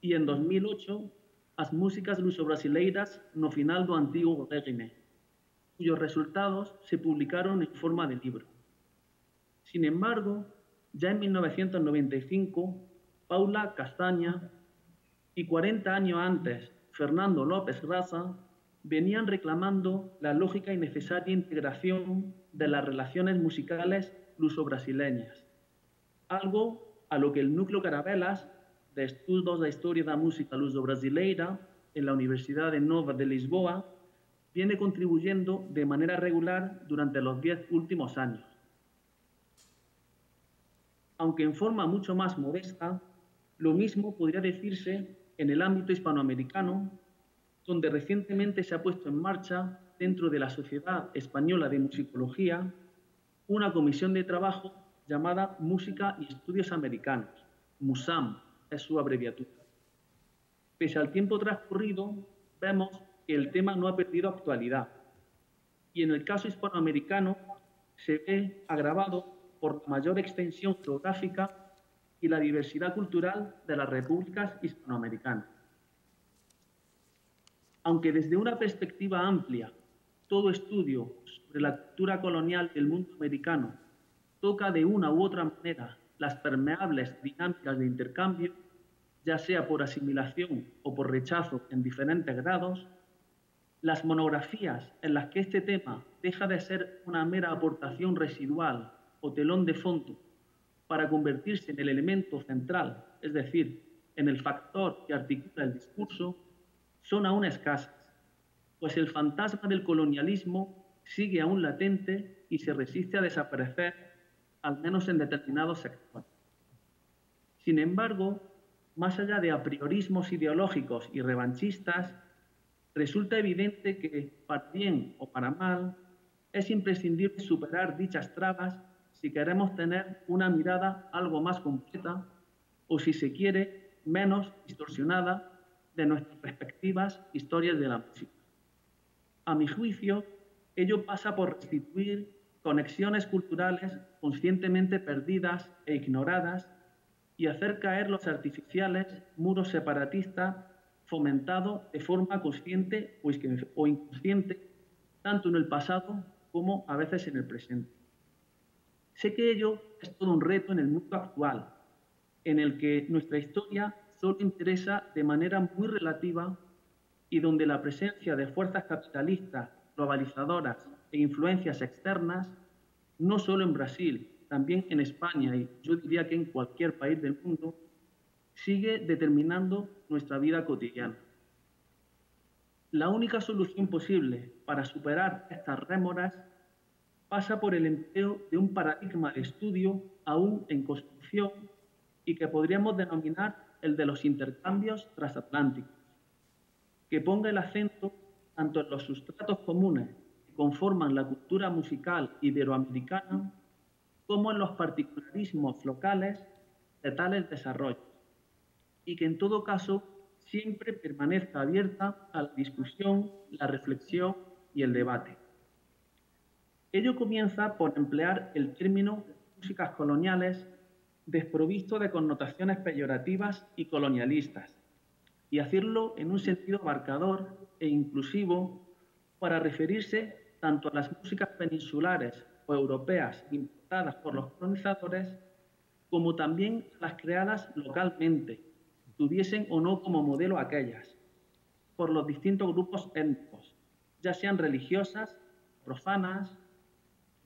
y en 2008 as músicas luso-brasileiras no final do antigo régimen, cuyos resultados se publicaron en forma de libro. Sin embargo, ya en 1995, Paula Castaña y 40 años antes, Fernando López Raza, venían reclamando la lógica y necesaria integración de las relaciones musicales luso-brasileñas, algo a lo que el núcleo Carabelas de Estudos da Historia da Música Luso-Brasileira en la Universidad de Nova de Lisboa viene contribuyendo de manera regular durante los diez últimos años. Aunque en forma mucho más modesta, lo mismo podría decirse en el ámbito hispanoamericano, donde recientemente se ha puesto en marcha, dentro de la Sociedad Española de Musicología, una comisión de trabajo llamada Música y Estudios Americanos, MUSAM, es su abreviatura. Pese al tiempo transcurrido, vemos que el tema no ha perdido actualidad y en el caso hispanoamericano se ve agravado por la mayor extensión geográfica y la diversidad cultural de las repúblicas hispanoamericanas. Aunque desde una perspectiva amplia, todo estudio sobre la cultura colonial del mundo americano toca de una u otra manera las permeables dinámicas de intercambio, ya sea por asimilación o por rechazo en diferentes grados, las monografías en las que este tema deja de ser una mera aportación residual o telón de fondo para convertirse en el elemento central, es decir, en el factor que articula el discurso, son aún escasas, pues el fantasma del colonialismo sigue aún latente y se resiste a desaparecer al menos en determinados sectores. Sin embargo, más allá de apriorismos ideológicos y revanchistas, resulta evidente que, para bien o para mal, es imprescindible superar dichas trabas si queremos tener una mirada algo más completa o, si se quiere, menos distorsionada de nuestras respectivas historias de la música. A mi juicio, ello pasa por restituir conexiones culturales conscientemente perdidas e ignoradas y hacer caer los artificiales muros separatistas fomentado de forma consciente o inconsciente, tanto en el pasado como a veces en el presente. Sé que ello es todo un reto en el mundo actual, en el que nuestra historia solo interesa de manera muy relativa y donde la presencia de fuerzas capitalistas, globalizadoras e influencias externas, no solo en Brasil, también en España y yo diría que en cualquier país del mundo, sigue determinando nuestra vida cotidiana. La única solución posible para superar estas rémoras pasa por el empleo de un paradigma de estudio aún en construcción y que podríamos denominar el de los intercambios transatlánticos, que ponga el acento tanto en los sustratos comunes conforman la cultura musical iberoamericana como en los particularismos locales de tales desarrollos y que en todo caso siempre permanezca abierta a la discusión, la reflexión y el debate. Ello comienza por emplear el término músicas coloniales desprovisto de connotaciones peyorativas y colonialistas y hacerlo en un sentido marcador e inclusivo para referirse tanto a las músicas peninsulares o europeas importadas por los colonizadores, como también las creadas localmente, tuviesen o no como modelo aquellas, por los distintos grupos étnicos, ya sean religiosas, profanas,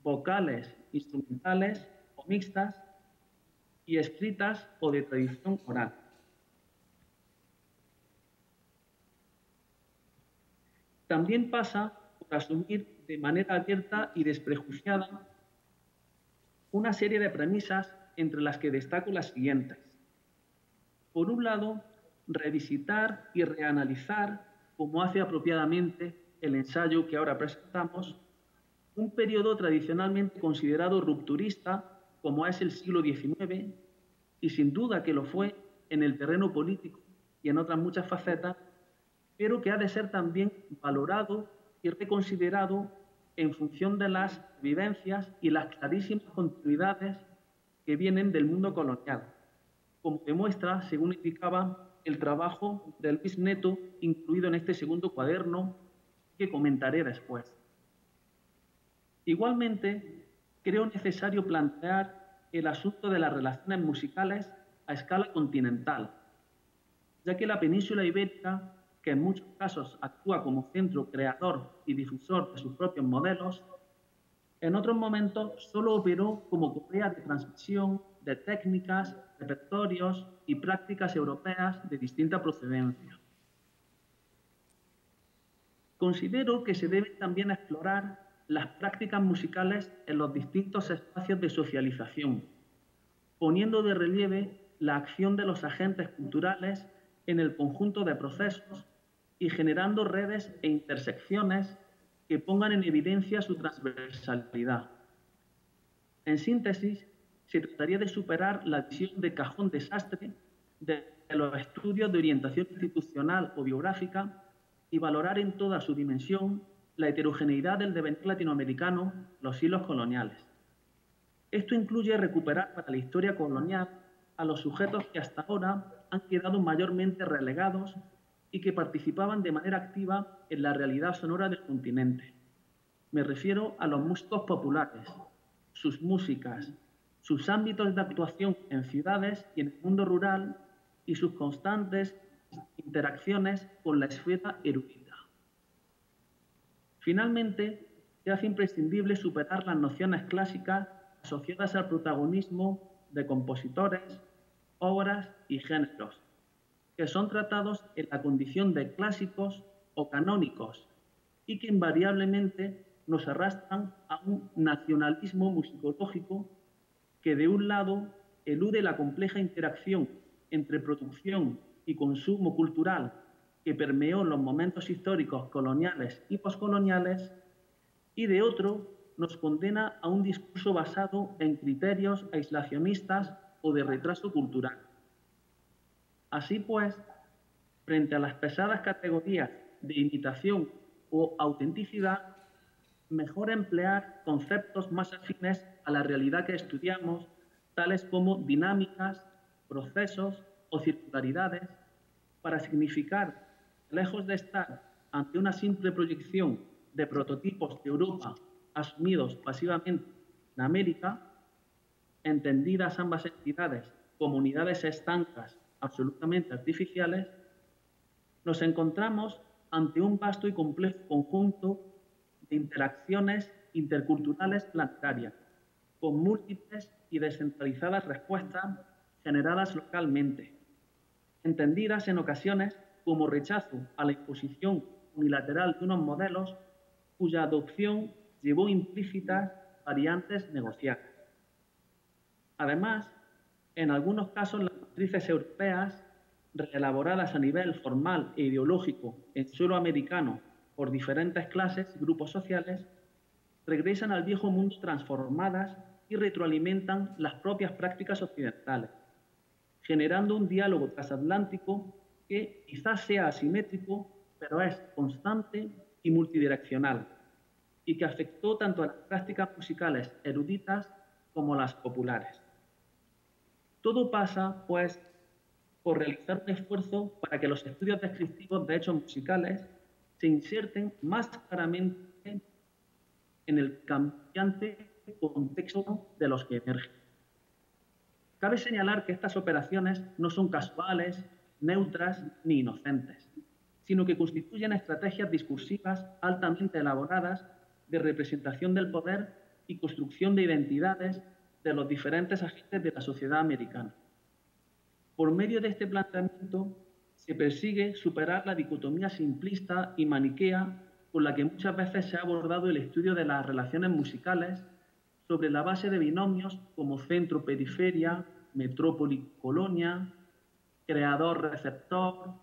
vocales, instrumentales o mixtas, y escritas o de tradición oral. También pasa por asumir de manera abierta y desprejuiciada una serie de premisas entre las que destaco las siguientes. Por un lado, revisitar y reanalizar, como hace apropiadamente el ensayo que ahora presentamos, un periodo tradicionalmente considerado rupturista, como es el siglo XIX, y sin duda que lo fue en el terreno político, y en otras muchas facetas, pero que ha de ser también valorado y reconsiderado en función de las vivencias y las clarísimas continuidades que vienen del mundo colonial, como demuestra, según indicaba, el trabajo de Luis Neto incluido en este segundo cuaderno que comentaré después. Igualmente, creo necesario plantear el asunto de las relaciones musicales a escala continental, ya que la península ibérica, que en muchos casos actúa como centro creador y difusor de sus propios modelos, en otros momentos solo operó como correa de transmisión de técnicas, repertorios y prácticas europeas de distinta procedencia. Considero que se debe también explorar las prácticas musicales en los distintos espacios de socialización, poniendo de relieve la acción de los agentes culturales en el conjunto de procesos y generando redes e intersecciones que pongan en evidencia su transversalidad. En síntesis, se trataría de superar la visión de cajón desastre de los estudios de orientación institucional o biográfica y valorar en toda su dimensión la heterogeneidad del devenir latinoamericano, los hilos coloniales. Esto incluye recuperar para la historia colonial a los sujetos que hasta ahora han quedado mayormente relegados y que participaban de manera activa en la realidad sonora del continente. Me refiero a los músicos populares, sus músicas, sus ámbitos de actuación en ciudades y en el mundo rural y sus constantes interacciones con la esfera erudita. Finalmente, se hace imprescindible superar las nociones clásicas asociadas al protagonismo de compositores, obras y géneros, que son tratados en la condición de clásicos o canónicos y que invariablemente nos arrastran a un nacionalismo musicológico que de un lado elude la compleja interacción entre producción y consumo cultural que permeó los momentos históricos coloniales y poscoloniales, y de otro nos condena a un discurso basado en criterios aislacionistas o de retraso cultural. Así pues, frente a las pesadas categorías de imitación o autenticidad, mejor emplear conceptos más afines a la realidad que estudiamos, tales como dinámicas, procesos o circularidades, para significar, lejos de estar ante una simple proyección de prototipos de Europa asumidos pasivamente en América, entendidas ambas entidades como unidades estancas absolutamente artificiales, nos encontramos ante un vasto y complejo conjunto de interacciones interculturales planetarias, con múltiples y descentralizadas respuestas generadas localmente, entendidas en ocasiones como rechazo a la imposición unilateral de unos modelos cuya adopción llevó implícitas variantes negociadas. Además, en algunos casos las matrices europeas, reelaboradas a nivel formal e ideológico en suelo americano por diferentes clases y grupos sociales, regresan al viejo mundo transformadas y retroalimentan las propias prácticas occidentales, generando un diálogo transatlántico que quizás sea asimétrico, pero es constante y multidireccional, y que afectó tanto a las prácticas musicales eruditas como las populares. Todo pasa, pues, por realizar un esfuerzo para que los estudios descriptivos de hechos musicales se inserten más claramente en el cambiante contexto de los que emergen. Cabe señalar que estas operaciones no son casuales, neutras ni inocentes, sino que constituyen estrategias discursivas altamente elaboradas de representación del poder y construcción de identidades de los diferentes agentes de la sociedad americana. Por medio de este planteamiento se persigue superar la dicotomía simplista y maniquea con la que muchas veces se ha abordado el estudio de las relaciones musicales sobre la base de binomios como centro-periferia, metrópoli-colonia, creador-receptor,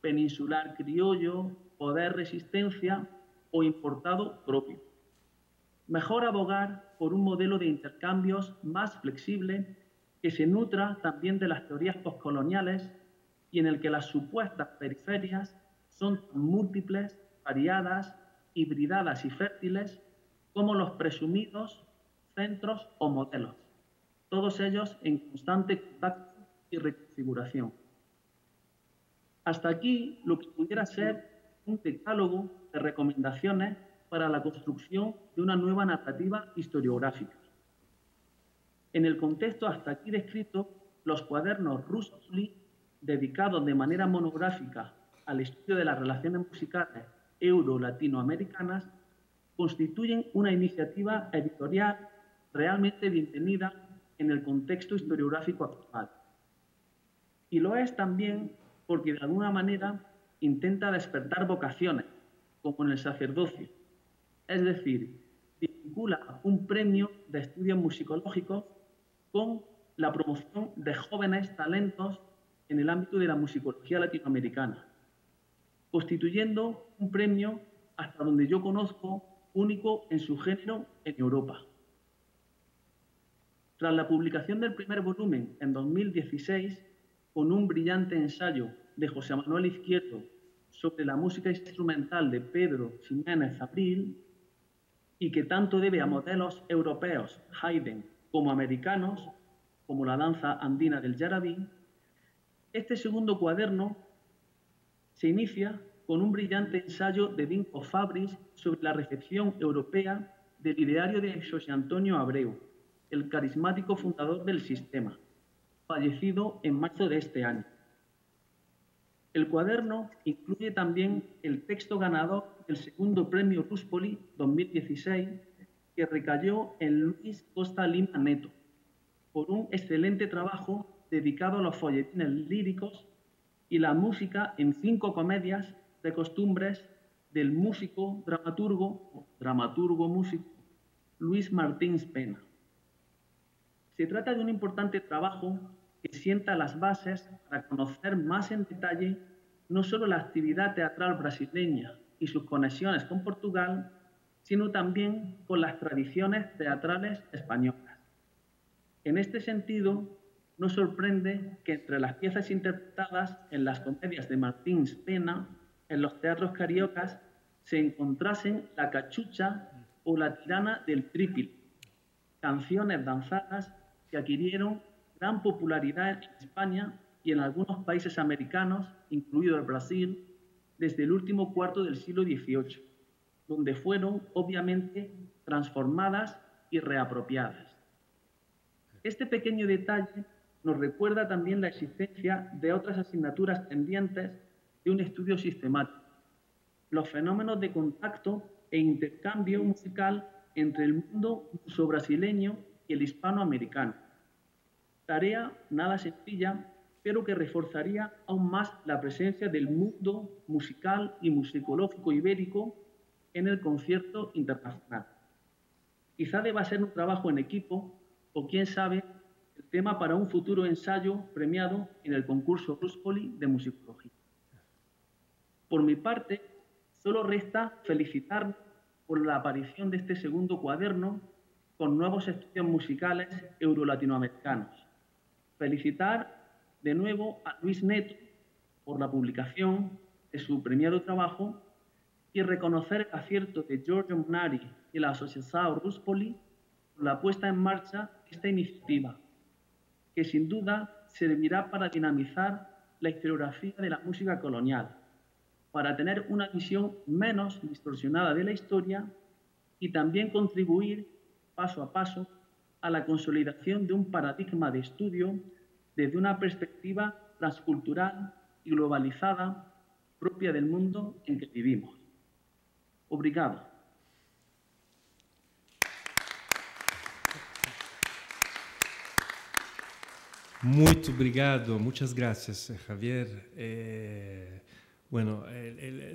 peninsular-criollo, poder-resistencia o importado propio. Mejor abogar por un modelo de intercambios más flexible que se nutra también de las teorías postcoloniales y en el que las supuestas periferias son múltiples, variadas, hibridadas y fértiles como los presumidos centros o modelos, todos ellos en constante contacto y reconfiguración. Hasta aquí lo que pudiera ser un decálogo de recomendaciones para la construcción de una nueva narrativa historiográfica. En el contexto hasta aquí descrito, los cuadernos Rusli, dedicados de manera monográfica al estudio de las relaciones musicales euro-latinoamericanas, constituyen una iniciativa editorial realmente bienvenida en el contexto historiográfico actual. Y lo es también porque de alguna manera intenta despertar vocaciones, como en el sacerdocio. Es decir, vincula un premio de estudios musicológicos con la promoción de jóvenes talentos en el ámbito de la musicología latinoamericana, constituyendo un premio hasta donde yo conozco único en su género en Europa. Tras la publicación del primer volumen en 2016, con un brillante ensayo de José Manuel Izquierdo sobre la música instrumental de Pedro Jiménez Abril, y que tanto debe a modelos europeos, Haydn, como americanos, como la danza andina del Yarabí, este segundo cuaderno se inicia con un brillante ensayo de Vinco Fabris sobre la recepción europea del ideario de José Antonio Abreu, el carismático fundador del sistema, fallecido en marzo de este año. El cuaderno incluye también el texto ganador del segundo premio Ruspoli 2016, que recayó en Luis Costa Lima Neto, por un excelente trabajo dedicado a los folletines líricos y la música en cinco comedias de costumbres del músico, dramaturgo, dramaturgo músico, Luis Martín Pena. Se trata de un importante trabajo que sienta las bases para conocer más en detalle no solo la actividad teatral brasileña y sus conexiones con Portugal, sino también con las tradiciones teatrales españolas. En este sentido, no sorprende que entre las piezas interpretadas en las comedias de Martín Pena en los teatros cariocas se encontrasen La cachucha o La tirana del trípil, canciones danzadas que adquirieron gran popularidad en España y en algunos países americanos, incluido el Brasil, desde el último cuarto del siglo XVIII, donde fueron obviamente transformadas y reapropiadas. Este pequeño detalle nos recuerda también la existencia de otras asignaturas pendientes de un estudio sistemático, los fenómenos de contacto e intercambio musical entre el mundo muso brasileño y el hispanoamericano Tarea nada sencilla, pero que reforzaría aún más la presencia del mundo musical y musicológico ibérico en el concierto internacional. Quizá deba ser un trabajo en equipo o quién sabe, el tema para un futuro ensayo premiado en el concurso Ruspoli de musicología. Por mi parte, solo resta felicitar por la aparición de este segundo cuaderno con nuevos estudios musicales euro-latinoamericanos felicitar de nuevo a Luis Neto por la publicación de su premiado trabajo y reconocer el acierto de Giorgio Munari y la Asociación Ruspoli por la puesta en marcha de esta iniciativa, que sin duda servirá para dinamizar la historiografía de la música colonial, para tener una visión menos distorsionada de la historia y también contribuir paso a paso a la consolidación de un paradigma de estudio desde una perspectiva transcultural y globalizada propia del mundo en que vivimos. Obrigado. Muitas graças, Javier. Eh, Bueno,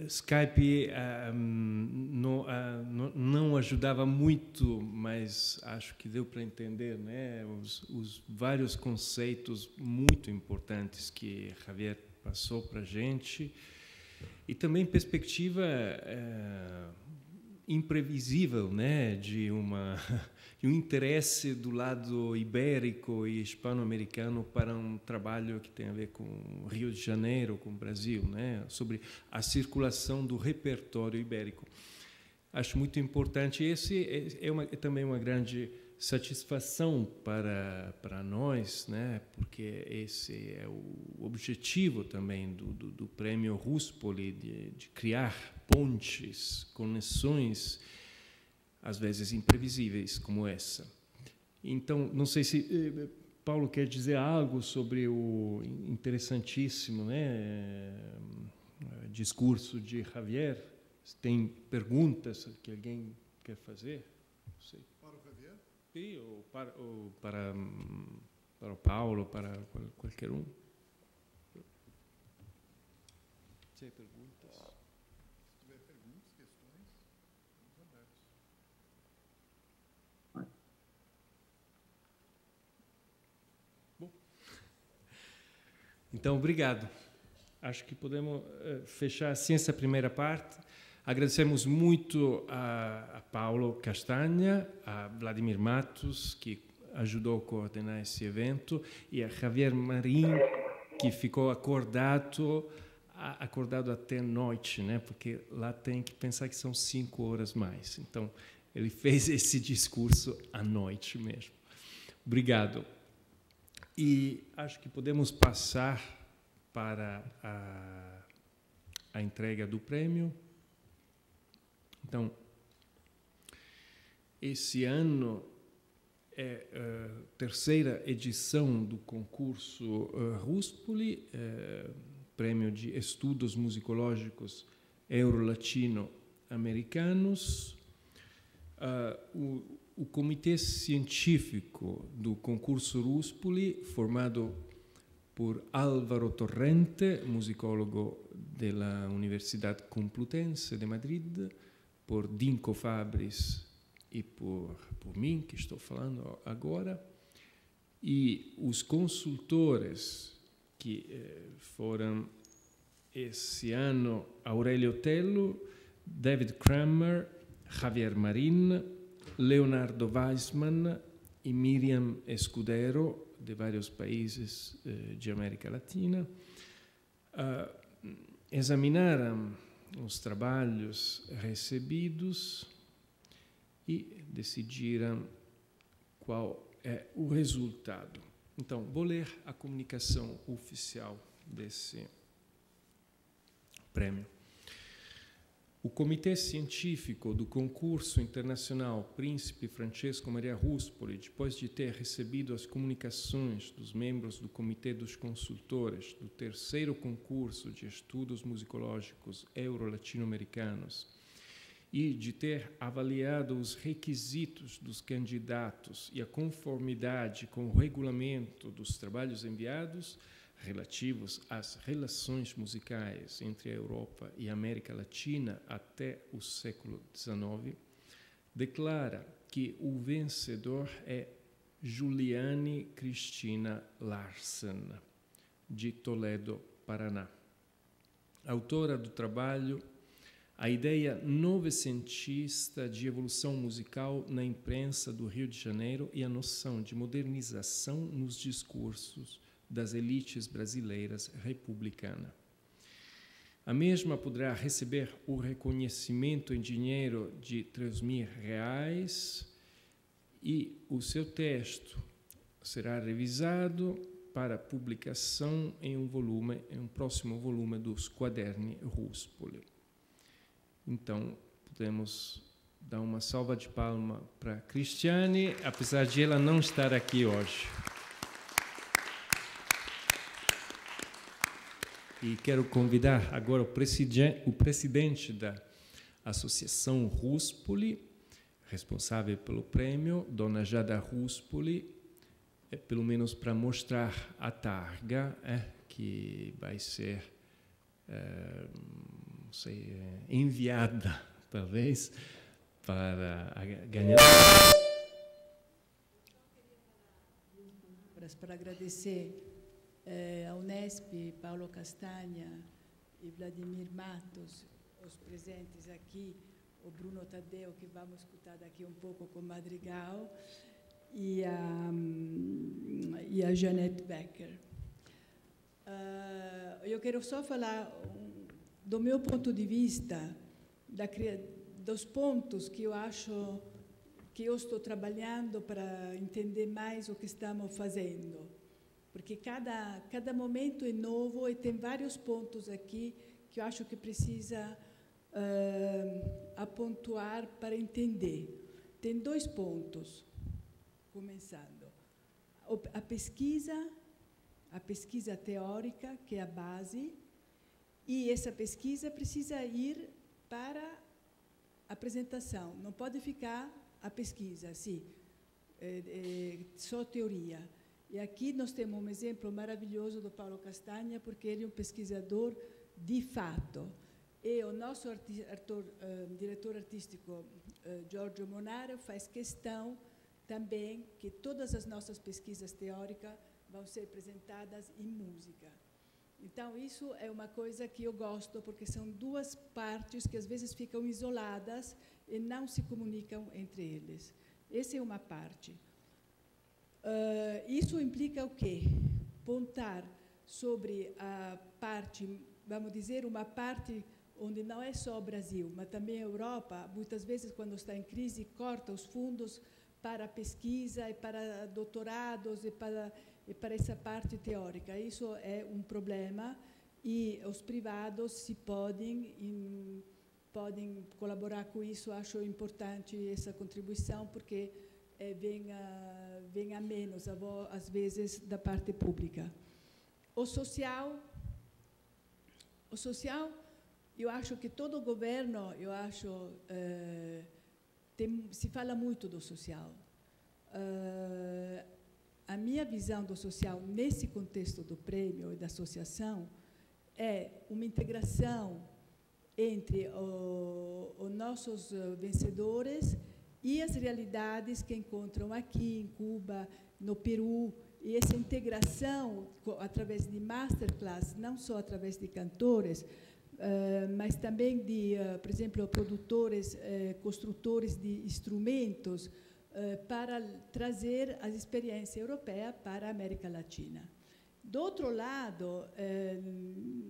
o Skype um, não, uh, não, ajudava muito, mas acho que deu para entender né, os, os, vários conceitos muito importantes que Javier passou para a gente. E também perspectiva uh, imprevisível, né, de uma de um interesse do lado ibérico e hispano-americano para um trabalho que tem a ver com Rio de Janeiro, com o Brasil, né, sobre a circulação do repertório ibérico. Acho muito importante. Esse é, é, uma, é também uma grande satisfação para, para nós, né? porque esse é o objetivo também do, do, do prêmio Ruspoli, de, de, criar pontes, conexões, às vezes imprevisíveis como essa. Então, não sei se eh, Paulo quer dizer algo sobre o interessantíssimo né, eh, discurso de Javier. Tem perguntas que alguém quer fazer? Não sei sí, o para, o para, para Paulo, para qual, qualquer um. Se perguntas. Se tiver perguntas, questões, estamos abertos. Bom. Então, obrigado. Acho que podemos uh, fechar assim essa primeira parte. Agradecemos muito a, a Paulo Castanha, a Vladimir Matos, que ajudou a coordenar esse evento, e a Javier Marim, que ficou acordado acordado até noite, né? Porque lá tem que pensar que são cinco horas mais. Então ele fez esse discurso à noite mesmo. Obrigado. E acho que podemos passar para a, a entrega do prêmio. Então, esse ano é a terceira edição do concurso uh, Ruspoli, uh, prêmio de estudos musicológicos euro-latino-americanos. Uh, o, o comitê científico do concurso Ruspoli, formado por Álvaro Torrente, musicólogo da Universidade Complutense de Madrid, por Dinko Fabris e por, por mim, que estou falando agora, e os consultores que eh, foram esse ano Aurelio Tello, David Kramer, Javier Marin, Leonardo Weissman e Miriam Escudero, de vários países eh, de América Latina, uh, examinaram os trabalhos recebidos e decidiram qual é o resultado. Então, vou ler a comunicação oficial desse prêmio. O Comitê Científico do Concurso Internacional Príncipe Francesco Maria Ruspoli, depois de ter recebido as comunicações dos membros do Comitê dos Consultores do terceiro concurso de estudos musicológicos euro-latino-americanos e de ter avaliado os requisitos dos candidatos e a conformidade com o regulamento dos trabalhos enviados, relativos às relações musicais entre a Europa e a América Latina até o século XIX, declara que o vencedor é Juliane Cristina Larsen, de Toledo, Paraná. Autora do trabalho A Ideia Novecentista de Evolução Musical na Imprensa do Rio de Janeiro e a Noção de Modernização nos Discursos das elites brasileiras republicana. A mesma poderá receber o reconhecimento em dinheiro de 3 mil reais e o seu texto será revisado para publicação em um volume, em um próximo volume dos Quaderni Ruspoli. Então, podemos dar uma salva de palma para Cristiane, apesar de ela não estar aqui hoje. E quero convidar agora o o presidente da Associação Ruspoli, responsável pelo prêmio, Dona Jada Ruspoli, é, pelo menos para mostrar a targa é, que vai ser é, não sei, é, enviada, talvez, para ganhar. Para agradecer eh, a Unesp, Paulo Castanha e Vladimir Matos, os presentes aqui, o Bruno Taddeo, que vamos escutar daqui um pouco com Madrigal, e a, e a Jeanette Becker. Uh, eu quero só falar do meu ponto de vista, da, dos pontos que eu acho que eu estou trabalhando para entender mais o que estamos fazendo. Porque cada, cada momento é novo e tem vários pontos aqui que eu acho que precisa uh, apontar para entender. Tem dois pontos, começando. A pesquisa, a pesquisa teórica, que é a base, e essa pesquisa precisa ir para a apresentação, não pode ficar a pesquisa, assim, é, é, só teoria. E aqui nós temos um exemplo maravilhoso do Paulo Castanha, porque ele é um pesquisador de fato. E o nosso arti artor, uh, diretor artístico, uh, Giorgio Monaro, faz questão também que todas as nossas pesquisas teóricas vão ser apresentadas em música. Então, isso é uma coisa que eu gosto, porque são duas partes que às vezes ficam isoladas e não se comunicam entre eles. Essa é uma parte. Uh, isso implica o quê? Pontar sobre a parte, vamos dizer, uma parte onde não é só o Brasil, mas também a Europa, muitas vezes, quando está em crise, corta os fundos para pesquisa e para doutorados e para e para essa parte teórica. Isso é um problema e os privados se podem in, podem colaborar com isso. Acho importante essa contribuição porque é, vem, a, vem a menos, às vezes, da parte pública. O social, o social, eu acho que todo governo, eu acho, é, tem, se fala muito do social. Uh, a minha visão do social nesse contexto do prêmio e da associação é uma integração entre os nossos eh, vencedores e as realidades que encontram aqui em Cuba, no Peru, e essa integração através de masterclass, não só através de cantores, Uh, mas também de, uh, por exemplo, produtores, uh, construtores de instrumentos, eh, para trazer a experiência europeia para a América Latina. Do outro lado, eh,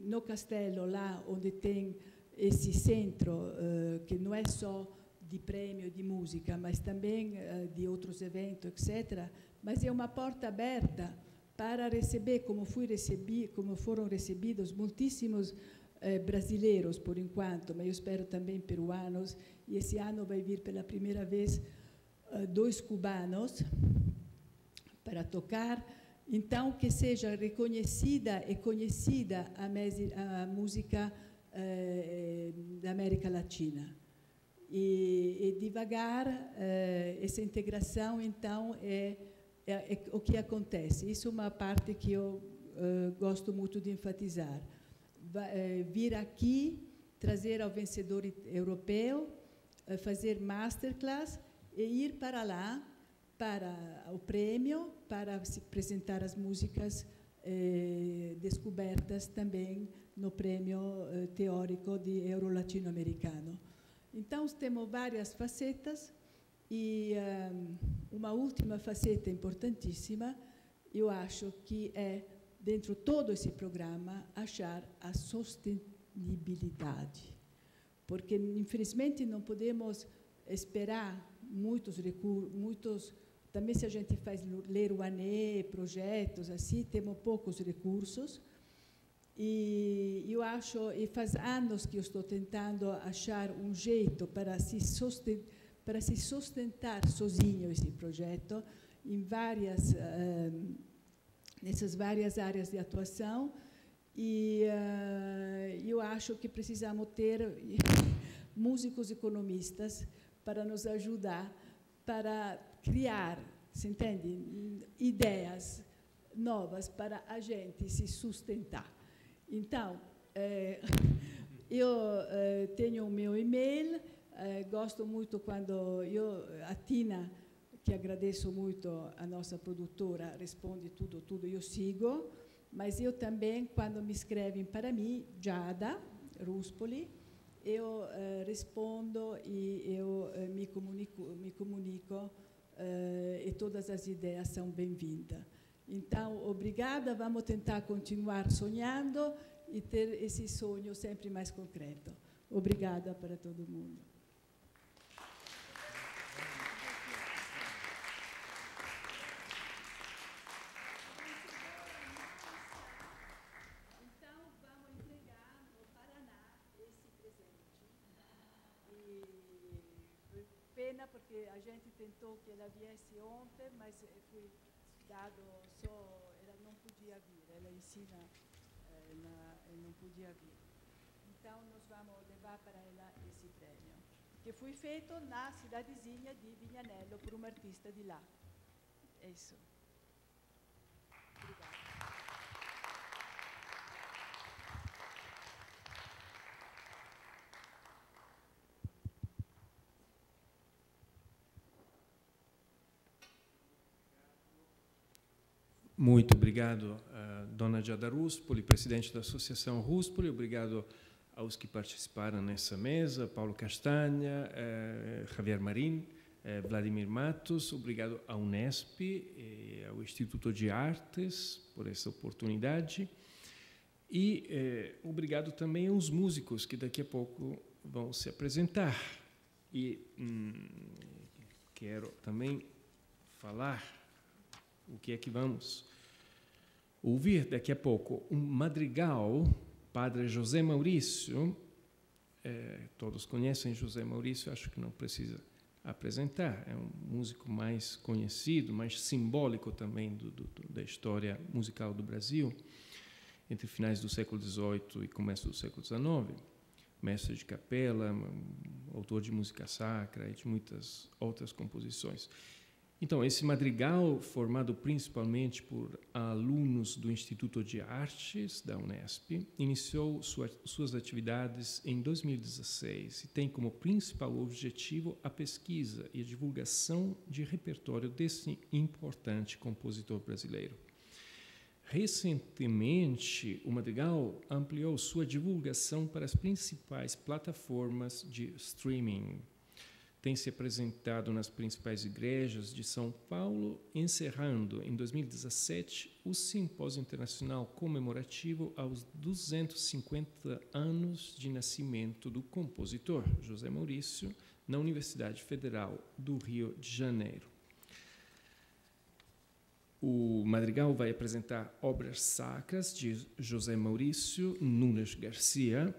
no castelo, lá onde tem esse centro, eh, que não é só de prêmio de música, mas também de outros eventos, etc., mas é uma porta aberta para receber, como, fui recebi, como foram recebidos muitíssimos eh, brasileiros, por enquanto, mas eu espero também peruanos, e esse ano vai vir pela primeira vez eh, dois cubanos para tocar, então que seja reconhecida e conhecida a, a música eh, da América Latina. E, e devagar, eh, essa integração, então, é, é, é, o que acontece. Isso é uma parte que eu eh, gosto muito de enfatizar. Va, eh, vir aqui, trazer ao vencedor europeu, fazer masterclass, e ir para lá para o prêmio, para se apresentar as músicas descobertas também no prêmio teórico de Euro Latino-Americano. Então, temos várias facetas e um, uma última faceta importantíssima, eu acho que é, dentro de todo esse programa, achar a sustentabilidade. Porque, infelizmente, não podemos esperar muitos recursos, muitos também se a gente faz ler o ANE, projetos assim, temos poucos recursos. E eu acho, e faz anos que eu estou tentando achar um jeito para se sustentar, para se sustentar sozinho esse projeto em várias uh, nessas várias áreas de atuação e uh, eu acho que precisamos ter músicos economistas para nos ajudar para criar, se entende, ideias novas para a gente se sustentar. Então, é, eu é, tenho o meu e-mail, é, gosto muito quando eu, a Tina, que agradeço muito a nossa produtora, responde tudo, tudo, eu sigo, mas eu também, quando me escrevem para mim, Jada Ruspoli, eu respondo e eu me comunico, me comunico e todas as ideias são bem-vindas. Então, obrigada, vamos tentar continuar sonhando e ter esse sonho sempre mais concreto. Obrigada para todo mundo. Então, foi porque a gente tentou que ela viesse ontem, mas eh, só, ela não podia vir, ela ensina, eh, ela não podia vir. Então, nós vamos levar para ela esse prêmio, que foi feito na cidadezinha de Vignanello por um artista de lá. É isso. Muito obrigado, uh, Dona Jada Ruspoli, presidente da Associação Ruspoli. Obrigado aos que participaram nessa mesa, Paulo Castanha, eh, Javier Marim, eh, Vladimir Matos. Obrigado à Unesp e ao Instituto de Artes por essa oportunidade. E eh, obrigado também aos músicos que daqui a pouco vão se apresentar. E hum, quero também falar o que é que vamos ouvir daqui a pouco. Um madrigal, Padre José Maurício. É, todos conhecem José Maurício, acho que não precisa apresentar. É um músico mais conhecido, mais simbólico também do, do, da história musical do Brasil, entre finais do século XVIII e começo do século XIX. Mestre de capela, autor de música sacra e de muitas outras composições. Então, esse madrigal, formado principalmente por alunos do Instituto de Artes da Unesp, iniciou sua, suas atividades em 2016 e tem como principal objetivo a pesquisa e a divulgação de repertório desse importante compositor brasileiro. Recentemente, o Madrigal ampliou sua divulgação para as principais plataformas de streaming, tem se apresentado nas principais igrejas de São Paulo, encerrando em 2017 o Simpósio Internacional Comemorativo aos 250 anos de nascimento do compositor José Maurício, na Universidade Federal do Rio de Janeiro. O Madrigal vai apresentar obras sacras de José Maurício Nunes Garcia,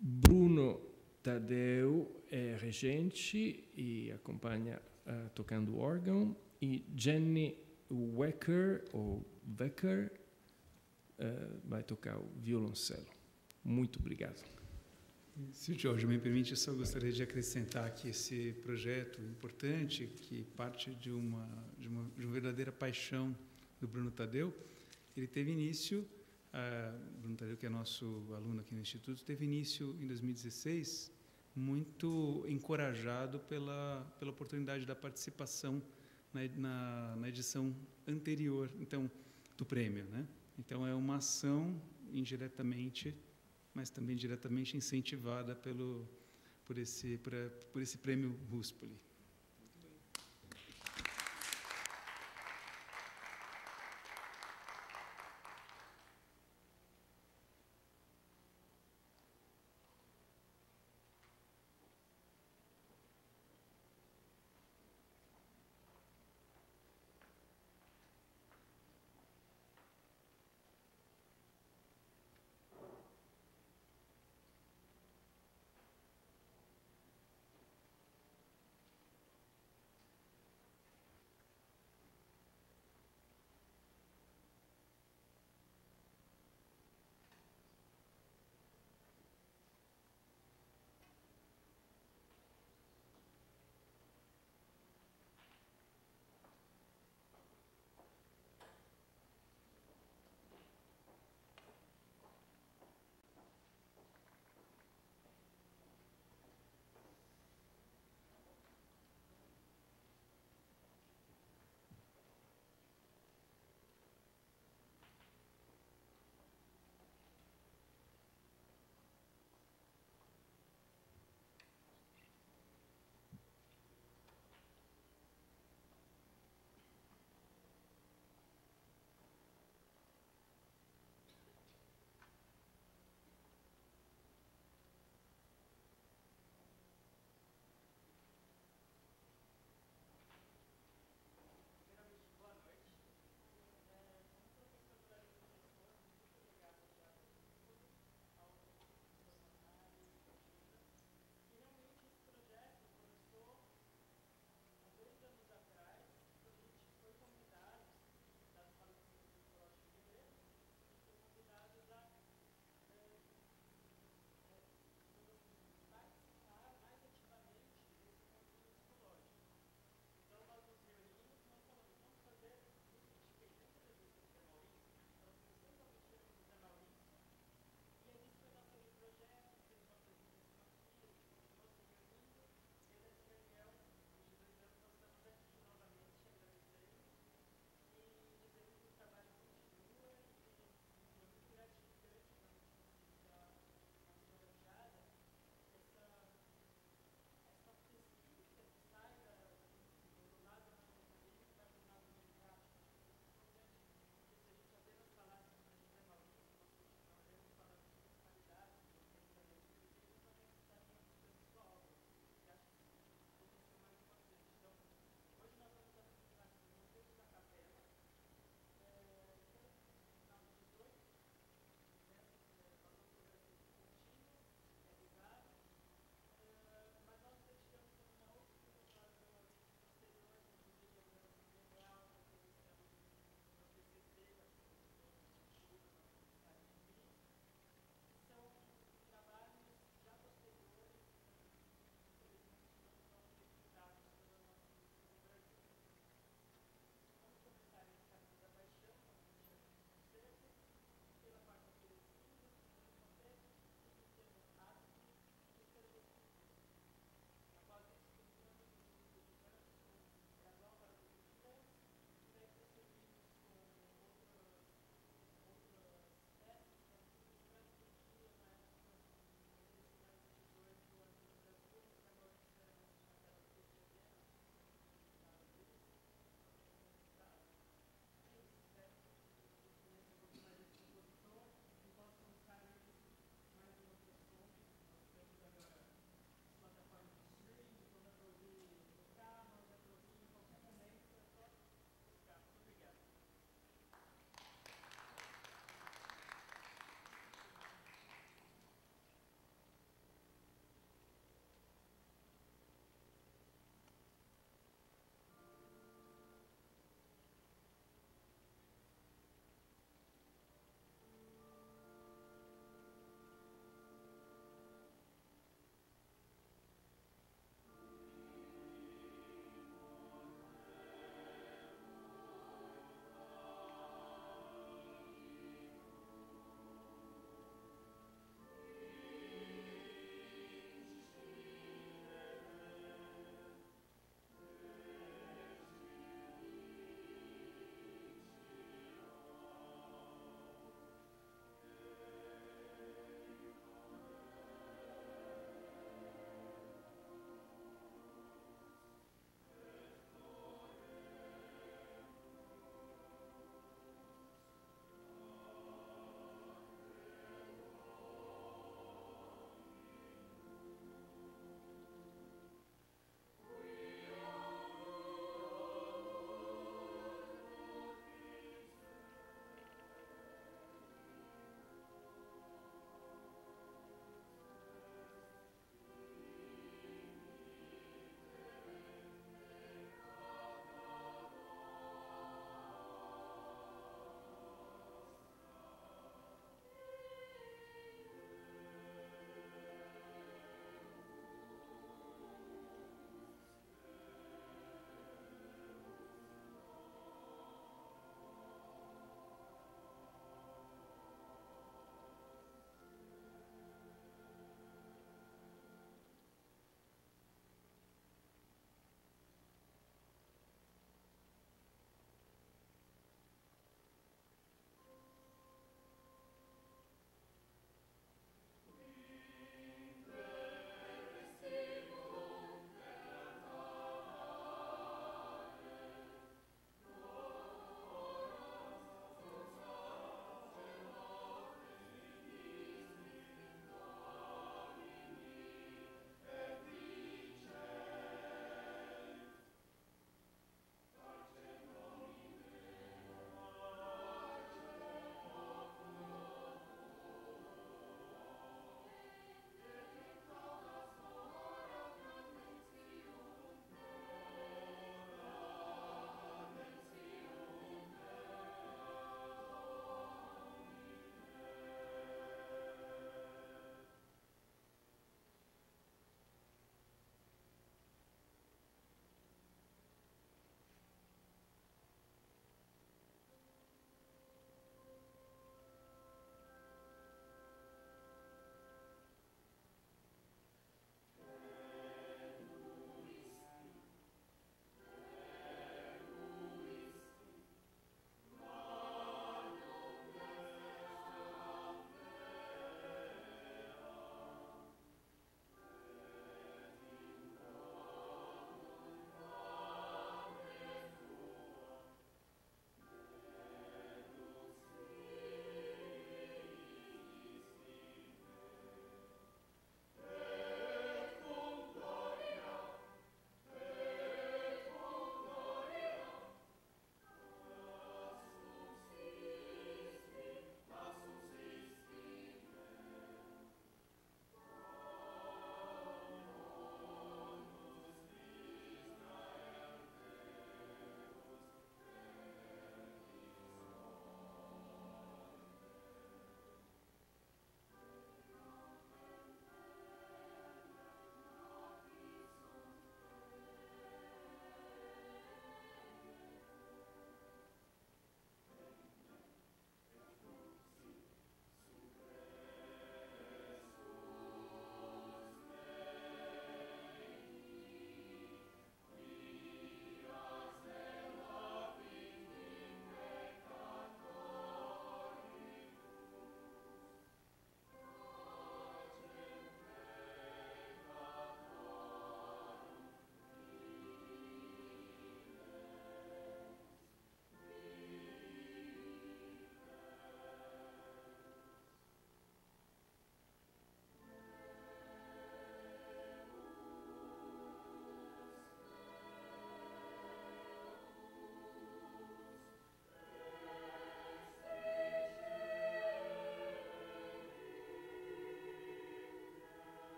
Bruno Tadeu é regente e acompanha uh, tocando órgão, e Jenny Wecker, ou Wecker, uh, vai tocar o violoncelo. Muito obrigado. Se o Jorge me permite, eu só gostaria de acrescentar que esse projeto importante, que parte de uma, de uma, de uma verdadeira paixão do Bruno Tadeu, ele teve início, uh, Bruno Tadeu, que é nosso aluno aqui no Instituto, teve início em 2016 muito encorajado pela, pela oportunidade da participação na, na, na, edição anterior então do prêmio. Né? Então, é uma ação indiretamente, mas também diretamente incentivada pelo, por, esse, por, esse prêmio Ruspoli.